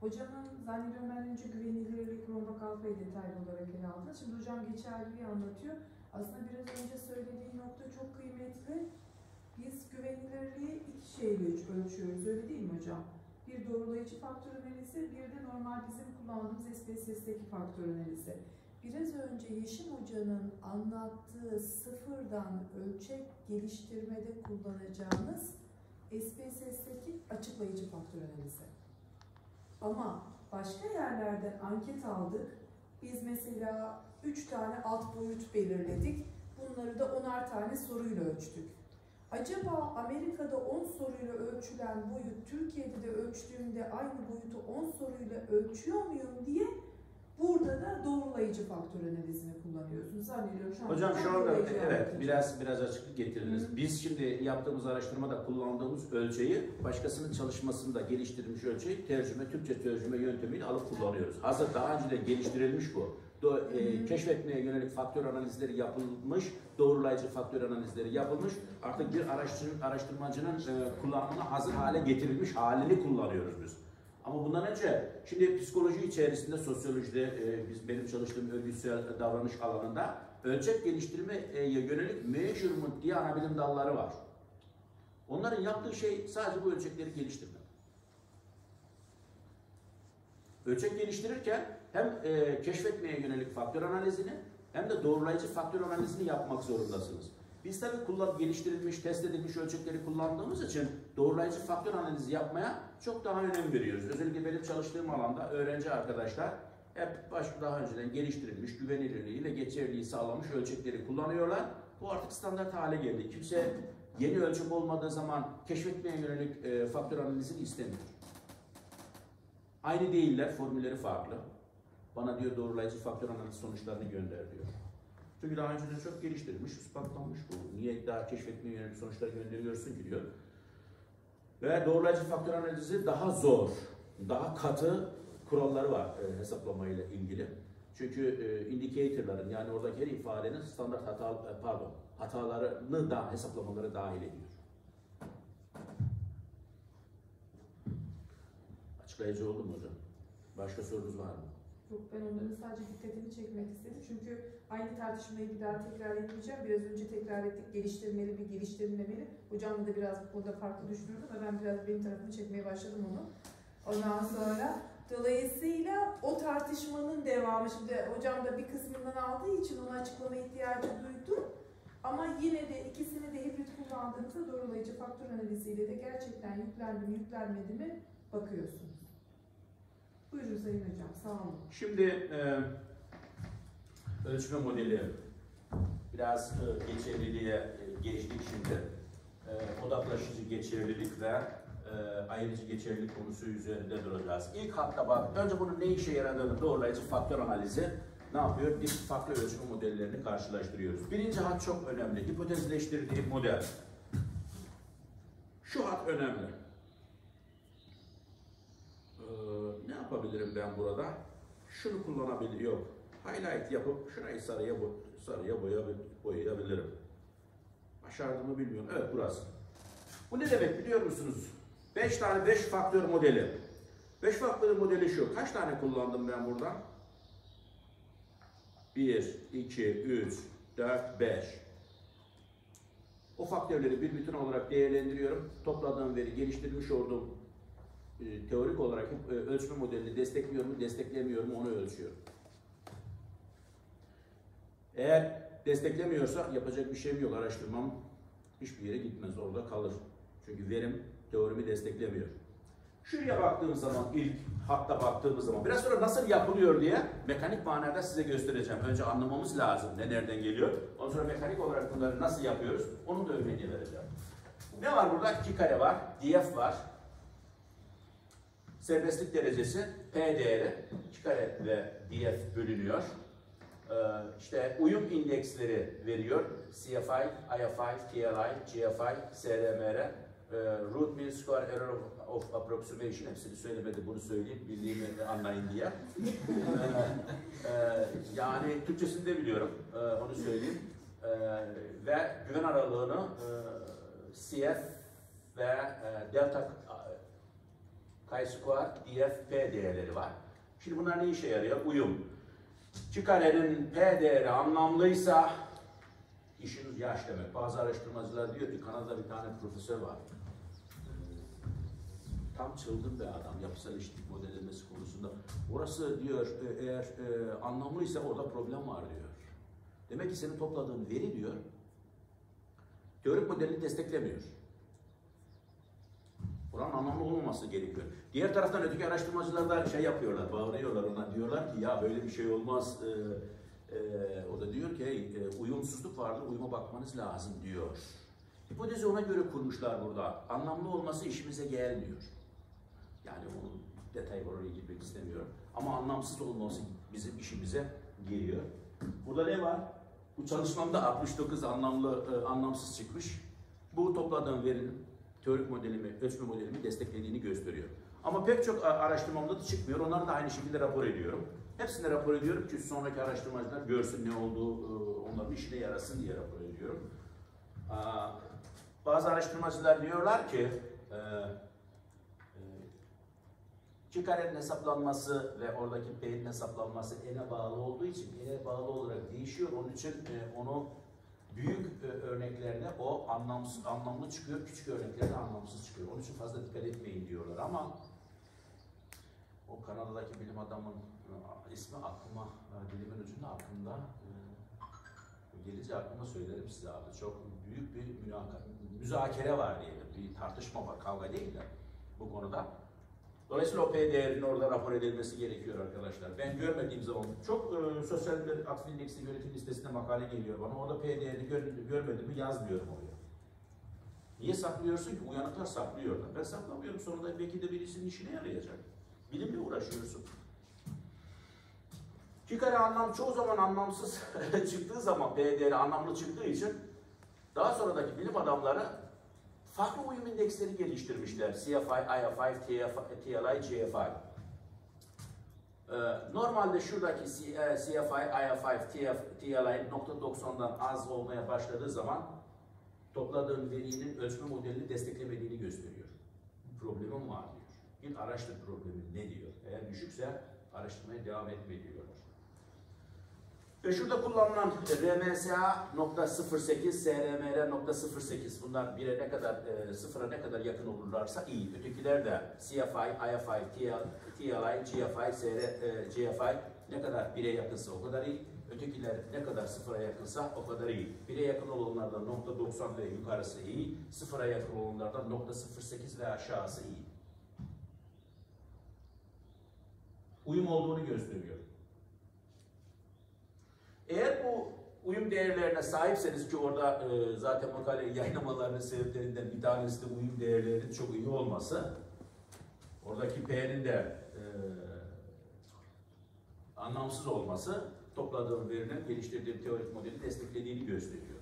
hocamın zannediyorum ben önce güvenilirlik Roma Kalfa'yı detaylı olarak ele aldı. Şimdi hocam geçerliliği anlatıyor. Aslında biraz önce söylediği nokta çok kıymetli. Biz güvenilirliği iki şeyle ölç- ölçüyoruz öyle değil mi hocam? Bir doğrulayıcı faktör analizi, bir de normal bizim kullandığımız SPSS'deki faktör analizi. Biraz önce Yeşim Hoca'nın anlattığı sıfırdan ölçek geliştirmede kullanacağınız SPSS'deki açıklayıcı faktör analizi. Ama başka yerlerden anket aldık. Biz mesela 3 tane alt boyut belirledik. Bunları da 10'ar tane soruyla ölçtük. Acaba Amerika'da 10 soruyla ölçülen boyut Türkiye'de de ölçtüğümde aynı boyutu 10 soruyla ölçüyor muyum diye burada da doğrulayıcı faktör analizini kullanıyorsunuz. Zannediyorum şu an Hocam şu anda evet anlatacağım. biraz biraz açıklık getirdiniz. Hı. Biz şimdi yaptığımız araştırmada kullandığımız ölçeği başkasının çalışmasında geliştirilmiş ölçeği tercüme, Türkçe tercüme yöntemiyle alıp kullanıyoruz. Hazır daha önce de geliştirilmiş bu. Do- e, keşfetmeye yönelik faktör analizleri yapılmış, doğrulayıcı faktör analizleri yapılmış. Artık bir araştırma, araştırmacının e, kullanımına hazır hale getirilmiş halini kullanıyoruz biz. Ama bundan önce şimdi psikoloji içerisinde sosyolojide e, biz benim çalıştığım örgütsel davranış alanında ölçek geliştirmeye yönelik measurement diye ana bilim dalları var. Onların yaptığı şey sadece bu ölçekleri geliştirmek. Ölçek geliştirirken hem e, keşfetmeye yönelik faktör analizini hem de doğrulayıcı faktör analizini yapmak zorundasınız. Biz tabii kullan, geliştirilmiş, test edilmiş ölçekleri kullandığımız için doğrulayıcı faktör analizi yapmaya çok daha önem veriyoruz. Özellikle benim çalıştığım alanda öğrenci arkadaşlar hep baş, daha önceden geliştirilmiş, güvenilirliği ve geçerliliği sağlamış ölçekleri kullanıyorlar. Bu artık standart hale geldi. Kimse yeni ölçek olmadığı zaman keşfetmeye yönelik e, faktör analizini istemiyor. Aynı değiller, formülleri farklı. Bana diyor doğrulayıcı faktör analizi sonuçlarını gönder diyor. Çünkü daha önceden çok geliştirilmiş, ispatlanmış bu. Niye daha keşfetmeye yönelik sonuçlar gönderiyorsun ki diyor. Ve doğrulayıcı faktör analizi daha zor, daha katı kuralları var e, hesaplamayla ilgili. Çünkü e, indicator'ların yani oradaki her ifadenin standart hata e, pardon hatalarını da hesaplamaları dahil ediyor. Açıklayıcı oldu mu hocam? Başka sorunuz var mı? Ben onların sadece dikkatini çekmek istedim. Çünkü aynı tartışmayı bir daha tekrar etmeyeceğim. Biraz önce tekrar ettik. Geliştirmeli bir geliştirilmemeli. Hocam da biraz orada farklı düşünüyordu ama ben biraz benim tarafımı çekmeye başladım onu. Ondan sonra dolayısıyla o tartışmanın devamı şimdi hocam da bir kısmından aldığı için onu açıklama ihtiyacı duydu. Ama yine de ikisini de hibrit kullandığınızda doğrulayıcı faktör analiziyle de gerçekten yüklendi mi yüklenmedi mi bakıyorsunuz. Buyurun Sayın Hocam, sağ olun. Şimdi e, ölçme modeli biraz e, geçerliliğe e, geçtik şimdi. E, odaklaşıcı geçerlilik ve e, ayrıcı geçerlilik konusu üzerinde duracağız. İlk hatta bak, önce bunun ne işe yaradığını doğrulayıcı faktör analizi ne yapıyor? Bir farklı ölçme modellerini karşılaştırıyoruz. Birinci hat çok önemli. Hipotezleştirdiği model. Şu hat önemli. Ee, ne yapabilirim ben burada? Şunu kullanabilir yok. Highlight yapıp şurayı sarıya bo sarıya boyayabilirim. Başardım mı bilmiyorum. Evet burası. Bu ne demek biliyor musunuz? 5 tane 5 faktör modeli. 5 faktör modeli şu. Kaç tane kullandım ben buradan? 1, 2, 3, 4, 5. O faktörleri bir bütün olarak değerlendiriyorum. Topladığım veri geliştirmiş olduğum e, teorik olarak e, ölçme modelini destekliyor mu, desteklemiyor mu onu ölçüyorum. Eğer desteklemiyorsa yapacak bir şeyim yok, araştırmam hiçbir yere gitmez, orada kalır. Çünkü verim teorimi desteklemiyor. Şuraya baktığım zaman, ilk hatta baktığımız zaman, biraz sonra nasıl yapılıyor diye mekanik manada size göstereceğim. Önce anlamamız lazım ne nereden geliyor. Ondan sonra mekanik olarak bunları nasıl yapıyoruz, onun da örneğini vereceğim. Ne var burada? İki kare var, df var, Serbestlik derecesi P değeri 2 kare ve df bölünüyor. Ee, işte uyum indeksleri veriyor. CFI, IFI, TLI, GFI, SRMR, e, root mean square error of, of approximation hepsini söylemedi bunu söyleyeyim bildiğimi anlayın diye. Ee, e, yani Türkçesini de biliyorum e, onu söyleyeyim. Ee, ve güven aralığını e, CF ve e, delta chi-square df p değerleri var. Şimdi bunlar ne işe yarıyor? Uyum. Karenin p değeri anlamlıysa işiniz yaş demek. Bazı araştırmacılar diyor ki Kanada'da bir tane profesör var. Tam çılgın bir adam yapısal eşitlik modellemesi konusunda. Orası diyor e, eğer e, anlamlıysa orada problem var diyor. Demek ki senin topladığın veri diyor teorik modelini desteklemiyor. Buranın anlamlı olmaması gerekiyor. Diğer taraftan öteki araştırmacılar da şey yapıyorlar, bağırıyorlar ona. Diyorlar ki ya böyle bir şey olmaz. Ee, e, o da diyor ki e, uyumsuzluk vardır, uyuma bakmanız lazım diyor. Hipotezi ona göre kurmuşlar burada. Anlamlı olması işimize gelmiyor. Yani onun detay oraya girmek istemiyorum. Ama anlamsız olması bizim işimize geliyor. Burada ne var? Bu çalışmamda 69 anlamlı, e, anlamsız çıkmış. Bu topladığım verinin teorik modelimi, ölçme modelimi desteklediğini gösteriyor. Ama pek çok araştırmamda da çıkmıyor. Onları da aynı şekilde rapor ediyorum. Hepsini rapor ediyorum ki sonraki araştırmacılar görsün ne olduğu, e, onların işine yarasın diye rapor ediyorum. Bazı araştırmacılar diyorlar ki e, e, Çıkarın hesaplanması ve oradaki P'nin hesaplanması n'e bağlı olduğu için n'e bağlı olarak değişiyor. Onun için onu büyük e, örneklerine o anlamsız, anlamlı çıkıyor, küçük örneklerde anlamsız çıkıyor. Onun için fazla dikkat etmeyin diyorlar ama o Kanada'daki bilim adamın e, ismi aklıma, e, dilimin ucunda aklımda e, gelince aklıma söylerim size abi. Çok büyük bir münaka- müzakere var diyelim, bir tartışma var, kavga değil de bu konuda. Dolayısıyla o P değerinin orada rapor edilmesi gerekiyor arkadaşlar. Ben görmediğim zaman çok e, sosyal aktif indeksi yönetim listesinde makale geliyor bana. Orada P değerini gör, görmedim mi yazmıyorum oraya. Niye saklıyorsun ki? Uyanıklar saklıyorlar. Ben saklamıyorum. Sonunda belki de birisinin işine yarayacak. Bilimle uğraşıyorsun. İki kare anlam çoğu zaman anlamsız [laughs] çıktığı zaman P değeri anlamlı çıktığı için daha sonradaki bilim adamları farklı uyum indeksleri geliştirmişler. CFI, IFI, TLI, GFI. Ee, normalde şuradaki C- e, CFI, IFI, TLI nokta .90'dan az olmaya başladığı zaman topladığın verinin ölçme modelini desteklemediğini gösteriyor. Problemim var diyor. Git araştır problemin ne diyor. Eğer düşükse araştırmaya devam etme diyorlar. Ve şurada kullanılan RMSA nokta 08, SRMR nokta 08 bunlar bire ne kadar, e, sıfıra ne kadar yakın olurlarsa iyi. Ötekiler de CFI, IFI, TL, TLI, GFI, SR, e, GFI ne kadar bire yakınsa o kadar iyi. Ötekiler ne kadar sıfıra yakınsa o kadar iyi. Bire yakın olanlardan nokta 90 ve yukarısı iyi. Sıfıra yakın olanlardan nokta 08 ve aşağısı iyi. Uyum olduğunu gösteriyor. Eğer bu uyum değerlerine sahipseniz ki orada e, zaten makale yayınlamalarının sebeplerinden bir tanesi de uyum değerlerinin çok iyi olması. Oradaki P'nin de e, anlamsız olması topladığım verinin geliştirdiğim teorik modeli desteklediğini gösteriyor.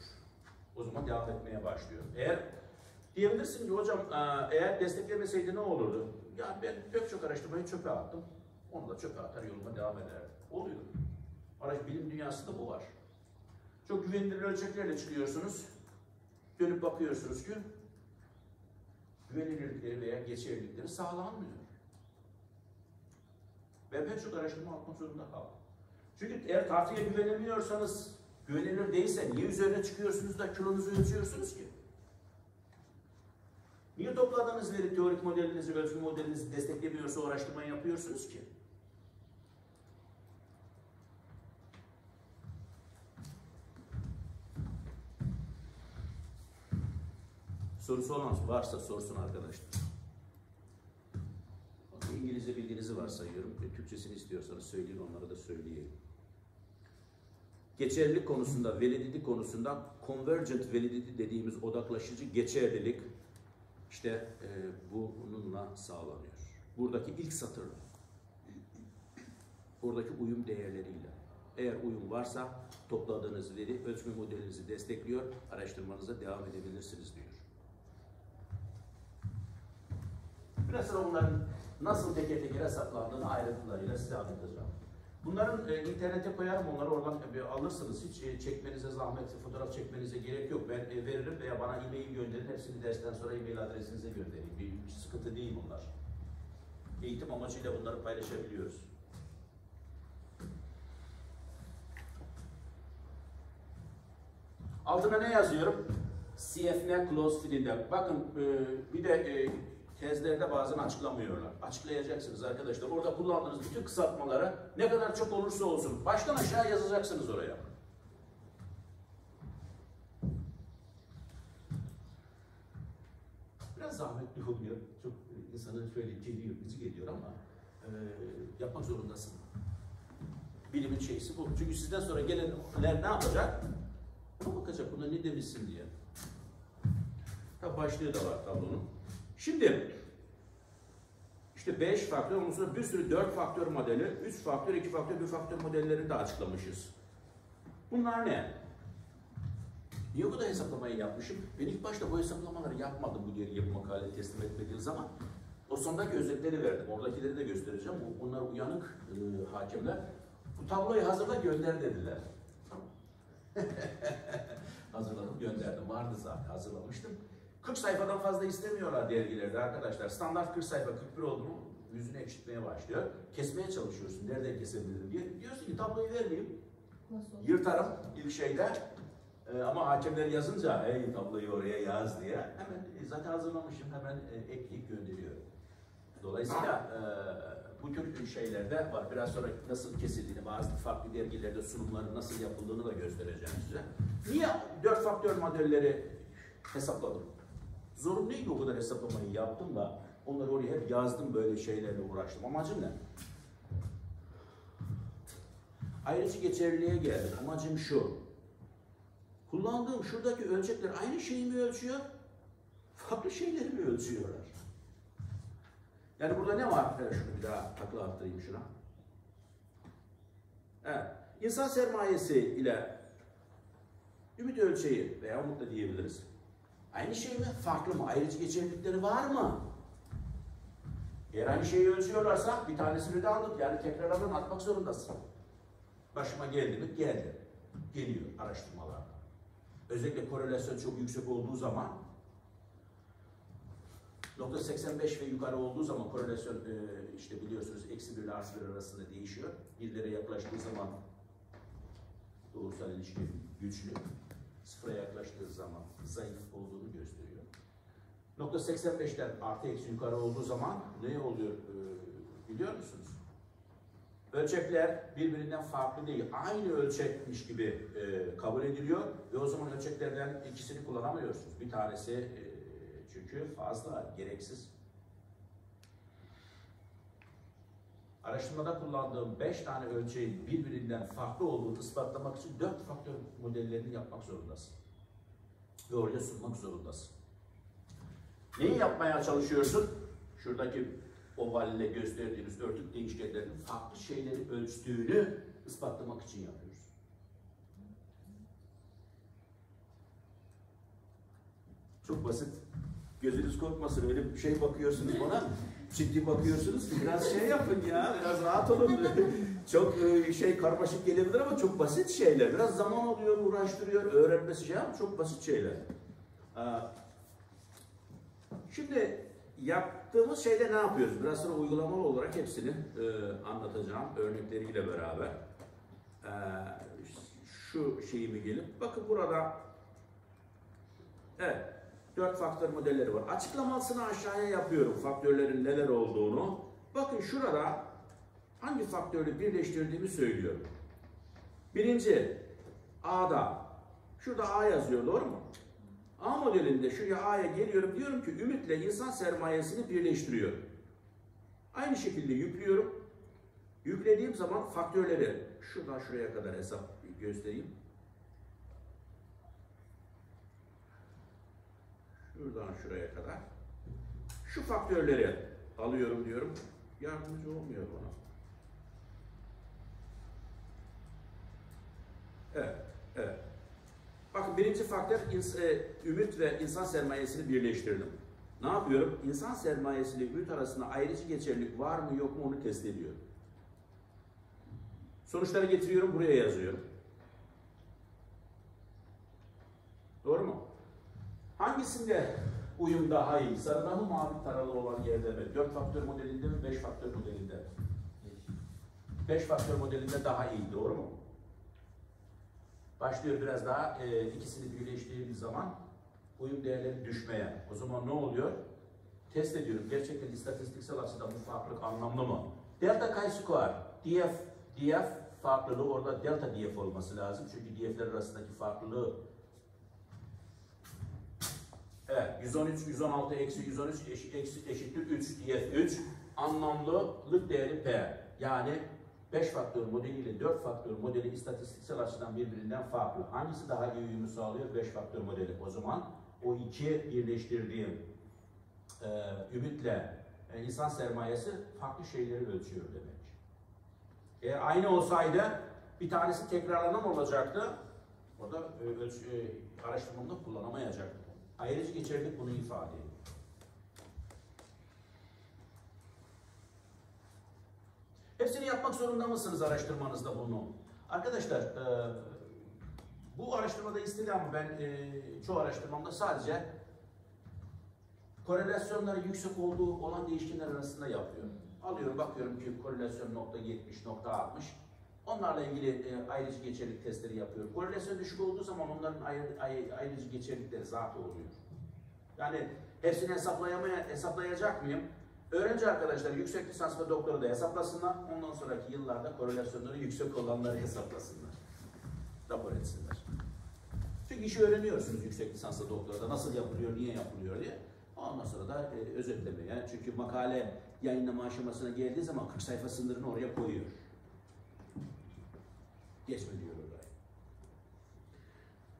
O zaman devam etmeye başlıyor. Eğer diyebilirsin ki hocam e, eğer desteklemeseydi ne olurdu? Yani ben pek çok araştırmayı çöpe attım. Onu da çöpe atar yoluma devam ederdim. Oluyor. Araç bilim dünyasında bu var. Çok güvenilir ölçeklerle çıkıyorsunuz. Dönüp bakıyorsunuz ki güvenilirlikleri veya geçerlilikleri sağlanmıyor. Ve pek çok araştırma atmak zorunda kaldım. Çünkü eğer tartıya güvenemiyorsanız, güvenilir değilse niye üzerine çıkıyorsunuz da kilonuzu ölçüyorsunuz ki? Niye topladığınız veri teorik modelinizi, ölçüm modelinizi desteklemiyorsa o araştırmayı yapıyorsunuz ki? Sorusu olan varsa sorsun arkadaşlar. İngilizce bilginizi varsayıyorum. E, Türkçesini istiyorsanız söyleyin onlara da söyleyelim. Geçerlilik konusunda, validity konusunda convergent validity dediğimiz odaklaşıcı geçerlilik işte e, bununla sağlanıyor. buradaki ilk satır. Buradaki uyum değerleriyle. Eğer uyum varsa topladığınız veri ölçme modelinizi destekliyor, araştırmanıza devam edebilirsiniz diyor. Biraz sonra bunların nasıl teker teker hesaplandığını ayrıntılarıyla size anlatacağım. Bunların e, internete koyarım onları oradan e, alırsınız. Hiç e, çekmenize zahmet, fotoğraf çekmenize gerek yok. Ben e, veririm veya bana e-mail gönderin. Hepsini dersten sonra e-mail adresinize göndereyim. Bir, sıkıntı değil bunlar. Eğitim amacıyla bunları paylaşabiliyoruz. Altına ne yazıyorum? CFN close feed'inde. Bakın e, bir de e, tezlerde bazen açıklamıyorlar. Açıklayacaksınız arkadaşlar. Orada kullandığınız bütün kısaltmaları ne kadar çok olursa olsun baştan aşağı yazacaksınız oraya. Biraz zahmetli oluyor. Çok insanın şöyle geliyor, bizi geliyor ama e, yapmak zorundasın. Bilimin şeysi bu. Çünkü sizden sonra gelenler ne yapacak? Buna bakacak, buna ne demişsin diye. Tabi başlığı da var tablonun. Şimdi işte 5 faktör, ondan sonra bir sürü 4 faktör modeli, 3 faktör, 2 faktör, 1 faktör modellerini de açıklamışız. Bunlar ne? Niye bu da hesaplamayı yapmışım? Ben ilk başta bu hesaplamaları yapmadım bu geri yapı makale teslim etmediğim zaman. O sondaki özetleri verdim. Oradakileri de göstereceğim. Bu- Bunlar uyanık e, hakimler. Bu tabloyu hazırla gönder dediler. [laughs] Hazırladım gönderdim. Vardı zaten hazırlamıştım. 40 sayfadan fazla istemiyorlar dergilerde arkadaşlar. Standart 40 sayfa 41 oldu mu yüzünü ekşitmeye başlıyor. Kesmeye çalışıyorsun. Nereden kesebilirim diye. Diyorsun ki tabloyu vermeyeyim. Nasıl? Yırtarım ilk şeyde. Ee, ama hakemler yazınca hey tabloyu oraya yaz diye hemen e, zaten hazırlamışım hemen e, ekleyip gönderiyorum. Dolayısıyla e, bu tür şeylerde var. Biraz sonra nasıl kesildiğini, bazı farklı dergilerde sunumların nasıl yapıldığını da göstereceğim size. Niye dört faktör modelleri hesapladım? Zorunluydu o kadar hesaplamayı yaptım da onları oraya hep yazdım böyle şeylerle uğraştım. Amacım ne? Ayrıcı geçerliliğe geldim. Amacım şu. Kullandığım şuradaki ölçekler aynı şeyi mi ölçüyor? Farklı şeyleri mi ölçüyorlar? Yani burada ne var? Evet, şunu bir daha takla attırayım şuna. Evet. İnsan sermayesi ile ümit ölçeği veya umut da diyebiliriz. Aynı şey mi? Farklı mı? Ayrıcı geçerlilikleri var mı? Eğer aynı şeyi ölçüyorlarsa bir tanesini de aldık. Yani tekrardan atmak zorundasın. Başıma geldi mi? Geldi. Geliyor araştırmalarda. Özellikle korelasyon çok yüksek olduğu zaman nokta 85 ve yukarı olduğu zaman korelasyon e, işte biliyorsunuz eksi 1 ile artı 1 arasında değişiyor. Birlere yaklaştığı zaman doğrusal ilişki güçlü. Sıfıra yaklaştığı zaman zayıf olduğunu gösteriyor. Nokta 85'ten artı eksi yukarı olduğu zaman ne oluyor e, biliyor musunuz? Ölçekler birbirinden farklı değil. Aynı ölçekmiş gibi e, kabul ediliyor ve o zaman ölçeklerden ikisini kullanamıyorsunuz. Bir tanesi e, çünkü fazla, gereksiz. Araştırmada kullandığım 5 tane ölçeğin birbirinden farklı olduğunu ispatlamak için 4 faktör modellerini yapmak zorundasın. Ve oraya sunmak zorundasın. Neyi yapmaya çalışıyorsun? Şuradaki ovalle gösterdiğimiz örtük değişkenlerin farklı şeyleri ölçtüğünü ispatlamak için yapıyoruz. Çok basit. Gözünüz korkmasın. Öyle bir şey bakıyorsunuz bana. Ciddi bakıyorsunuz ki biraz şey yapın ya. Biraz rahat olun. [laughs] çok e, şey karmaşık gelebilir ama çok basit şeyler. Biraz zaman alıyor, uğraştırıyor. Öğrenmesi şey ama çok basit şeyler. Şimdi yaptığımız şeyde ne yapıyoruz? Biraz sonra uygulamalı olarak hepsini e, anlatacağım örnekleriyle beraber. E, şu şeyimi gelip bakın burada evet dört faktör modelleri var. Açıklamasını aşağıya yapıyorum faktörlerin neler olduğunu. Bakın şurada hangi faktörü birleştirdiğimi söylüyorum. Birinci A'da şurada A yazıyor doğru mu? A modelinde şuraya A'ya geliyorum diyorum ki ümitle insan sermayesini birleştiriyor. Aynı şekilde yüklüyorum. Yüklediğim zaman faktörleri şuradan şuraya kadar hesap göstereyim. Şuradan şuraya kadar. Şu faktörleri alıyorum diyorum. Yardımcı olmuyor bana. Evet, evet. Bakın birinci faktör e, ümit ve insan sermayesini birleştirdim. Ne yapıyorum? İnsan sermayesi ile ümit arasında ayrıcı geçerlilik var mı yok mu onu test ediyorum. Sonuçları getiriyorum, buraya yazıyorum. Doğru mu? Hangisinde uyum daha iyi? Sarıda mı mavi taralı olan yerde mi? 4 faktör modelinde mi, 5 faktör modelinde mi? 5 faktör modelinde daha iyi, doğru mu? Başlıyor biraz daha e, ikisini birleştirdiğimiz zaman uyum değerleri düşmeye. O zaman ne oluyor? Test ediyorum. Gerçekten istatistiksel açıdan bu farklılık anlamlı mı? Delta chi-square, df, df farklılığı orada delta df olması lazım. Çünkü df'ler arasındaki farklılığı Evet, 113, 116 eksi 113 eşi- eksi- eşittir 3 df 3. Anlamlılık değeri p. Yani 5 faktör modeli ile 4 faktör modeli istatistiksel açıdan birbirinden farklı. Hangisi daha iyi uyumu sağlıyor? 5 faktör modeli. O zaman o iki birleştirdiğim e, ümitle e, insan sermayesi farklı şeyleri ölçüyor demek. Eğer aynı olsaydı bir tanesi tekrarlanan olacaktı. O da e, e, araştırmamda kullanamayacaktı. Ayrıca geçerlilik bunu ifade ediyor. Hepsini yapmak zorunda mısınız araştırmanızda bunu? Arkadaşlar, e, bu araştırmada istilhamı ben e, çoğu araştırmamda sadece korelasyonları yüksek olduğu olan değişkenler arasında yapıyorum. Alıyorum, bakıyorum ki korelasyon nokta 70, nokta 60. Onlarla ilgili e, ayrıcı geçerlilik testleri yapıyorum. Korelasyon düşük olduğu zaman onların ayrı, ayrı, ayrıcı geçerlilikleri zaten oluyor. Yani hepsini hesaplayamaya, hesaplayacak mıyım? Öğrenci arkadaşlar yüksek lisans ve doktora da hesaplasınlar. Ondan sonraki yıllarda korelasyonları yüksek olanları hesaplasınlar. Rapor etsinler. Çünkü işi öğreniyorsunuz yüksek lisansla doktorada. Nasıl yapılıyor, niye yapılıyor diye. Ondan sonra da e, özetlemeye. Çünkü makale yayınlama aşamasına geldiği zaman 40 sayfa sınırını oraya koyuyor. Geçme diyor oraya.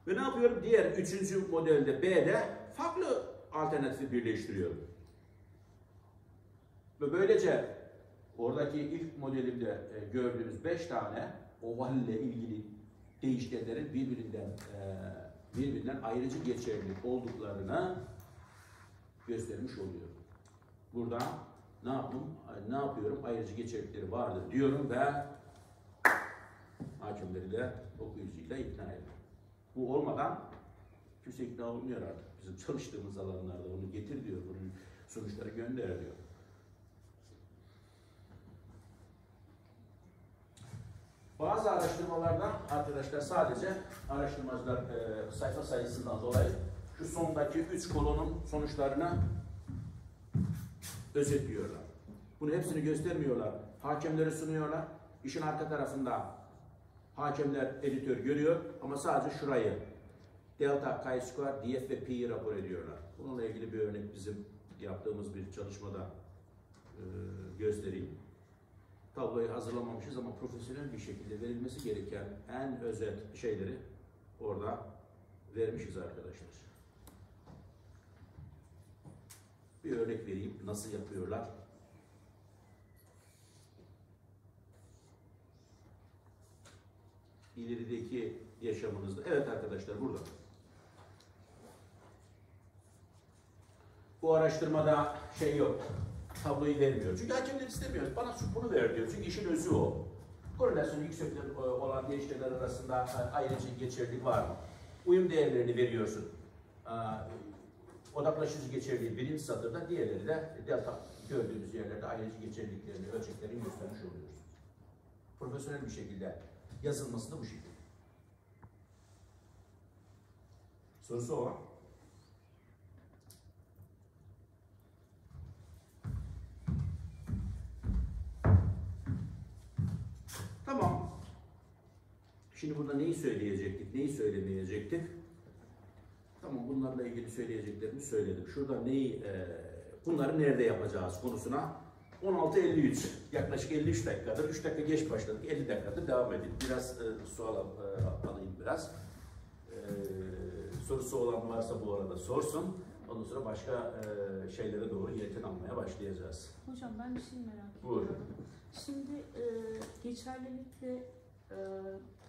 Ve ne yapıyorum? Diğer üçüncü modelde B'de farklı alternatifi birleştiriyorum. Ve böylece oradaki ilk modelimde e, gördüğümüz beş tane oval ile ilgili değişkenlerin birbirinden e, birbirinden ayrıcı geçerli olduklarını göstermiş oluyorum. Burada ne yaptım? Ne yapıyorum? Ayrıcı geçerlilikleri vardır diyorum ve hakimleri de okuyucuyla ikna ediyorum. Bu olmadan kimse ikna olmuyor artık. Bizim çalıştığımız alanlarda onu getir diyor, bunun sonuçları gönder diyor. Bazı araştırmalarda arkadaşlar sadece araştırmacılar e, sayfa sayısından dolayı şu sondaki üç kolonun sonuçlarını özetliyorlar. Bunu hepsini göstermiyorlar. Hakemleri sunuyorlar. İşin arka tarafında hakemler editör görüyor ama sadece şurayı delta, chi-square, df ve pi'yi rapor ediyorlar. Bununla ilgili bir örnek bizim yaptığımız bir çalışmada e, göstereyim. Tabloyu hazırlamamışız ama profesyonel bir şekilde verilmesi gereken en özet şeyleri orada vermişiz arkadaşlar. Bir örnek vereyim. Nasıl yapıyorlar? İlerideki yaşamınızda. Evet arkadaşlar burada. Bu araştırmada şey yok. Tabloyu vermiyor. Çünkü hakemler istemiyor. Bana bunu ver diyor. Çünkü işin özü o. Korelasyonu yüksek olan değişkenler arasında ayrıca geçerlilik var mı? Uyum değerlerini veriyorsun. Odaklaşıcı geçerliliği birinci satırda, diğerleri de delta gördüğünüz yerlerde ayrıca geçerliliklerini, ölçeklerini göstermiş oluyoruz. Profesyonel bir şekilde yazılması da bu şekilde. Sorusu olan? Tamam. Şimdi burada neyi söyleyecektik, neyi söylemeyecektik? Tamam bunlarla ilgili söyleyeceklerimi söyledim. Şurada neyi, e, bunları nerede yapacağız konusuna 16.53 yaklaşık 53 dakikadır. 3 dakika geç başladık. 50 dakikadır devam edin. Biraz e, sual al, e, alayım biraz. E, sorusu olan varsa bu arada sorsun. Ondan sonra başka e, şeylere doğru yelken almaya başlayacağız. Hocam ben bir şey merak Buyurun. ediyorum. Şimdi e, geçerlilikle e,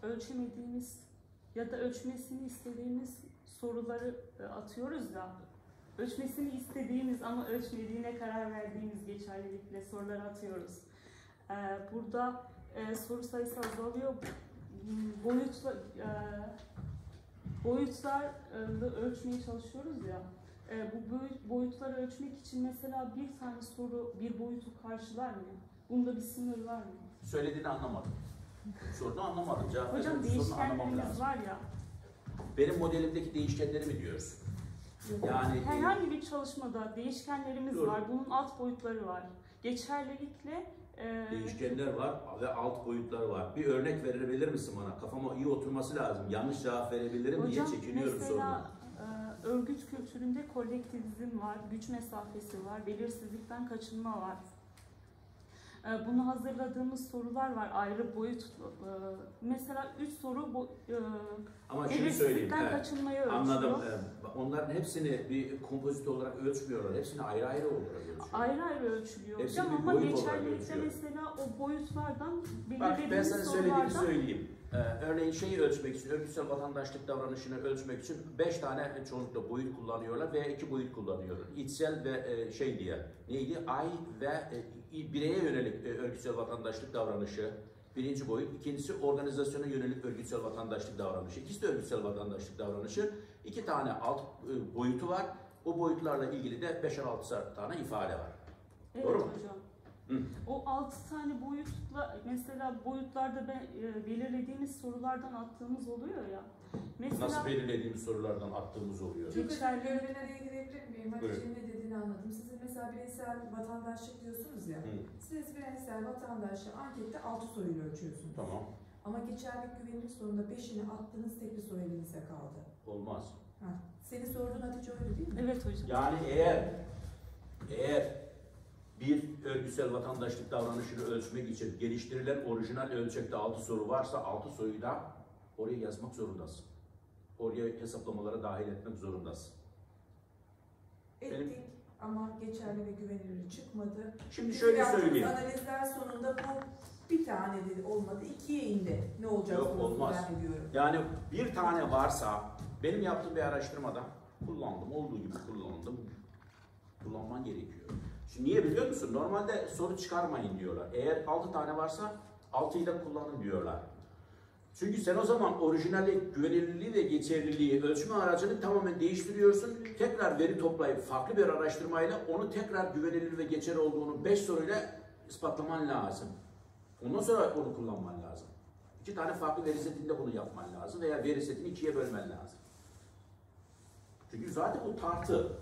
ölçemediğimiz ya da ölçmesini istediğimiz soruları e, atıyoruz da ölçmesini istediğimiz ama ölçmediğine karar verdiğimiz geçerlilikle soruları atıyoruz. E, burada e, soru sayısı azalıyor. Boyutla, e, boyutlarla ölçmeye çalışıyoruz ya. E, bu boyut, boyutları ölçmek için mesela bir tane soru bir boyutu karşılar mı? Bunda bir sınır var mı? Söylediğini anlamadım. Sorunu anlamadım. Cevap Hocam değişkenlerimiz var ya. Benim modelimdeki değişkenleri mi diyorsun? Yani Herhangi bir çalışmada değişkenlerimiz Doğru. var. Bunun alt boyutları var. Geçerlilikle e, değişkenler var ve alt boyutları var. Bir örnek verebilir misin bana? Kafama iyi oturması lazım. Yanlış cevap verebilirim diye hocam çekiniyorum sorunu. mesela e, örgüt kültüründe kolektivizm var, güç mesafesi var, belirsizlikten kaçınma var. E, bunu hazırladığımız sorular var ayrı boyut. e, mesela üç soru bu, e, Ama şunu söyleyeyim. evet. kaçınmayı ölçüyor. Anladım. Ee, Onların hepsini bir kompozit olarak ölçmüyorlar. Hepsini ayrı ayrı olarak ölçüyorlar. Ayrı ayrı ölçülüyor Hepsini hocam ama geçerlilikte mesela o boyutlardan Bak ben sana söylediğimi söyleyeyim. Ee, örneğin şeyi ölçmek için, örgütsel vatandaşlık davranışını ölçmek için beş tane çoğunlukla boyut kullanıyorlar veya iki boyut kullanıyorlar. İçsel ve e, şey diye. Neydi? Ay ve e, bireye yönelik e, örgütsel vatandaşlık davranışı. Birinci boyut. İkincisi organizasyona yönelik örgütsel vatandaşlık davranışı. İkisi de örgütsel vatandaşlık davranışı. İki tane alt e, boyutu var. O boyutlarla ilgili de 5-6 tane ifade var. Evet Doğru mu? hocam. Hı. O altı tane boyutla mesela boyutlarda be- e, belirlediğimiz sorulardan attığımız oluyor ya. Mesela Nasıl belirlediğimiz sorulardan attığımız oluyor. Çok dilerim, ben araya girebilir miyim? Buyurun. Hatice'nin ne dediğini anladım. Siz mesela bireysel vatandaşlık diyorsunuz ya. Hı, Siz bireysel vatandaşlığı ankette 6 soruyla ölçüyorsunuz. tamam. Ama geçerlik güvenilir sorunda 5'ini attığınız tek bir soru elinizde kaldı. Olmaz. Ha. Senin sorduğun Hatice öyle değil mi? evet hocam. Yani eğer eğer bir örgütsel vatandaşlık davranışını ölçmek için geliştirilen orijinal ölçekte 6 soru varsa 6 soruyu da oraya yazmak zorundasın. Oraya hesaplamalara dahil etmek zorundasın. Ettik Benim- ama geçerli ve güvenilir çıkmadı. Şimdi Biz şöyle söyleyeyim. Analizler sonunda bu bir tane de olmadı, ikiye indi. Ne olacak Yok, olmaz. Yani bir tane varsa benim yaptığım bir araştırmada kullandım. Olduğu gibi kullandım. Kullanman gerekiyor. Şimdi niye biliyor musun? Normalde soru çıkarmayın diyorlar. Eğer 6 tane varsa 6'yı da kullanın diyorlar. Çünkü sen o zaman orijinali, güvenilirliği ve geçerliliği ölçme aracını tamamen değiştiriyorsun. Tekrar veri toplayıp farklı bir araştırmayla onu tekrar güvenilir ve geçerli olduğunu 5 soruyla ispatlaman lazım. Ondan sonra onu kullanman lazım. İki tane farklı veri setinde bunu yapman lazım veya veri setini ikiye bölmen lazım. Çünkü zaten bu tartı.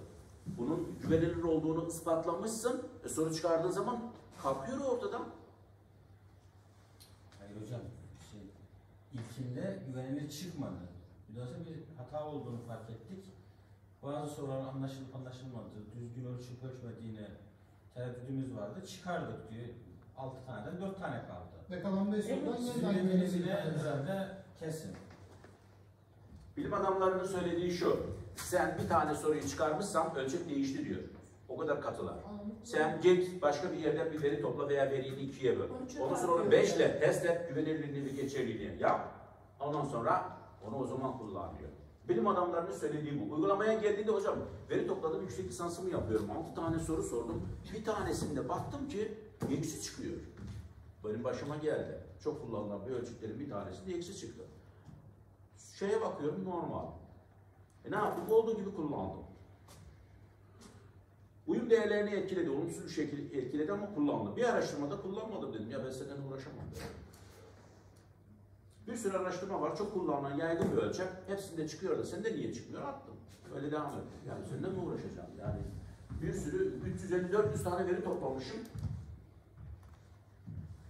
Bunun güvenilir olduğunu ispatlamışsın. E soru çıkardığın zaman kalkıyor ortadan. Hayır hocam, ilkinde güvenilir çıkmadı. Sonra bir hata olduğunu fark ettik. Bazı soruların anlaşılıp anlaşılmadığı, düzgün ölçüp ölçmediğine tereddüdümüz vardı. Çıkardık diyor. 6 taneden 4 tane kaldı. Ve kalan 5 sorudan yeniden kalacak. herhalde kesin. Bilim adamlarının söylediği şu. Sen bir tane soruyu çıkarmışsan ölçek değişti diyor. O kadar katılar. Sen git başka bir yerden bir veri topla veya veriyi ikiye böl. Ondan sonra onu yapıyorum. 5 ile test et, güvenilirliğini ve geçerliliğini yap. Ondan sonra onu o zaman kullan diyor. Bilim adamlarının söylediği bu. Uygulamaya geldiğinde hocam veri topladım, yüksek lisansımı yapıyorum. 6 tane soru sordum. Bir tanesinde baktım ki eksi çıkıyor. Benim başıma geldi. Çok kullanılan bir ölçeklerin bir tanesinde eksi çıktı. Şeye bakıyorum normal. E ne yaptım? Olduğu gibi kullandım. Uyum değerlerini etkiledi, olumsuz bir şekilde etkiledi ama kullandım. Bir araştırmada kullanmadım dedim. Ya ben seninle uğraşamam. Bir sürü araştırma var, çok kullanılan yaygın bir ölçek. Hepsinde çıkıyor da sende niye çıkmıyor? Attım. Öyle devam ettim. Yani seninle mi uğraşacağım? Yani bir sürü 350-400 tane veri toplamışım.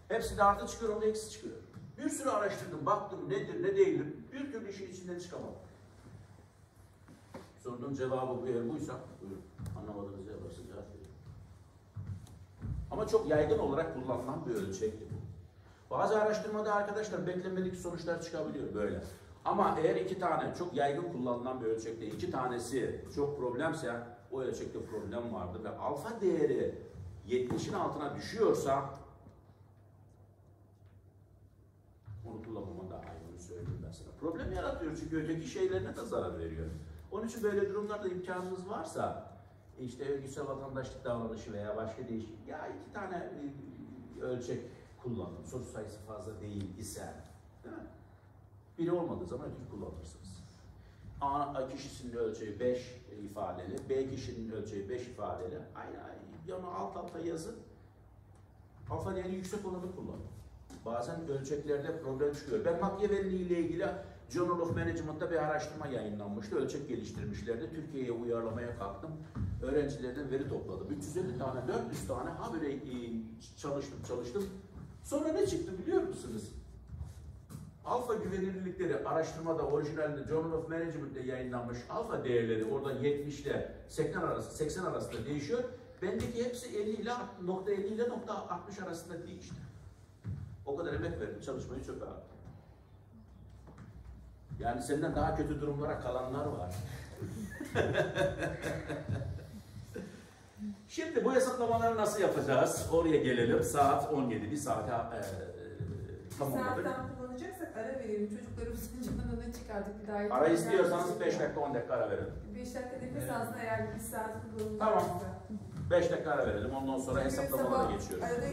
Hepsi de artı çıkıyor, onda eksi çıkıyor. Bir sürü araştırdım, baktım nedir, ne değildir. Bir türlü işin içinden çıkamadım. Sorunun cevabı bu eğer buysa, buyurun. Anlamadığınız yer varsa cevap verin. Ama çok yaygın olarak kullanılan bir ölçekti bu. Bazı araştırmada arkadaşlar beklenmedik sonuçlar çıkabiliyor böyle. Ama eğer iki tane çok yaygın kullanılan bir ölçekte iki tanesi çok problemse o ölçekte problem vardı ve alfa değeri 70'in altına düşüyorsa onu kullanmama daha iyi söyleyeyim ben sana. Problem yaratıyor çünkü öteki şeylerine de zarar veriyor. Onun için böyle durumlarda imkanınız varsa işte örgütsel vatandaşlık davranışı veya başka değişik ya iki tane e, ölçek kullanın. Soru sayısı fazla değil ise değil mi? Biri olmadığı zaman öteki kullanırsınız. A kişisinin ölçeği 5 ifadeli, B kişinin ölçeği 5 ifadeli. Aynı. Yanı alt alta yazın. Alfa değeri yüksek olanı kullanın. Bazen ölçeklerde problem çıkıyor. Ben Machiavelli ile ilgili Journal of Management'ta bir araştırma yayınlanmıştı. Ölçek geliştirmişlerdi. Türkiye'ye uyarlamaya kalktım. Öğrencilerden veri topladım. 350 tane, 400 tane ha böyle e, çalıştım çalıştım. Sonra ne çıktı biliyor musunuz? Alfa güvenilirlikleri araştırmada orijinalde Journal of Management'te yayınlanmış alfa değerleri orada 70 ile 80 arası 80 arasında değişiyor. Bendeki hepsi 50 ile nokta 50 ile nokta 60 arasında değişti. O kadar emek verdim, çalışmayı çöpe attım. Yani senden daha kötü durumlara kalanlar var. [laughs] Şimdi bu hesaplamaları nasıl yapacağız? Oraya gelelim. Saat 17, bir saate e, tamamladık. Saatten kullanacaksak ara verelim. Çocuklarımızın [laughs] canını çıkardık bir daha. Ara istiyorsanız 5 dakika 10 dakika ara verin. 5 dakika nefes alsın eğer bir saat kullanılırsa. Tamam. 5 dakika ara verelim. Ondan sonra hesaplamalara geçiyoruz.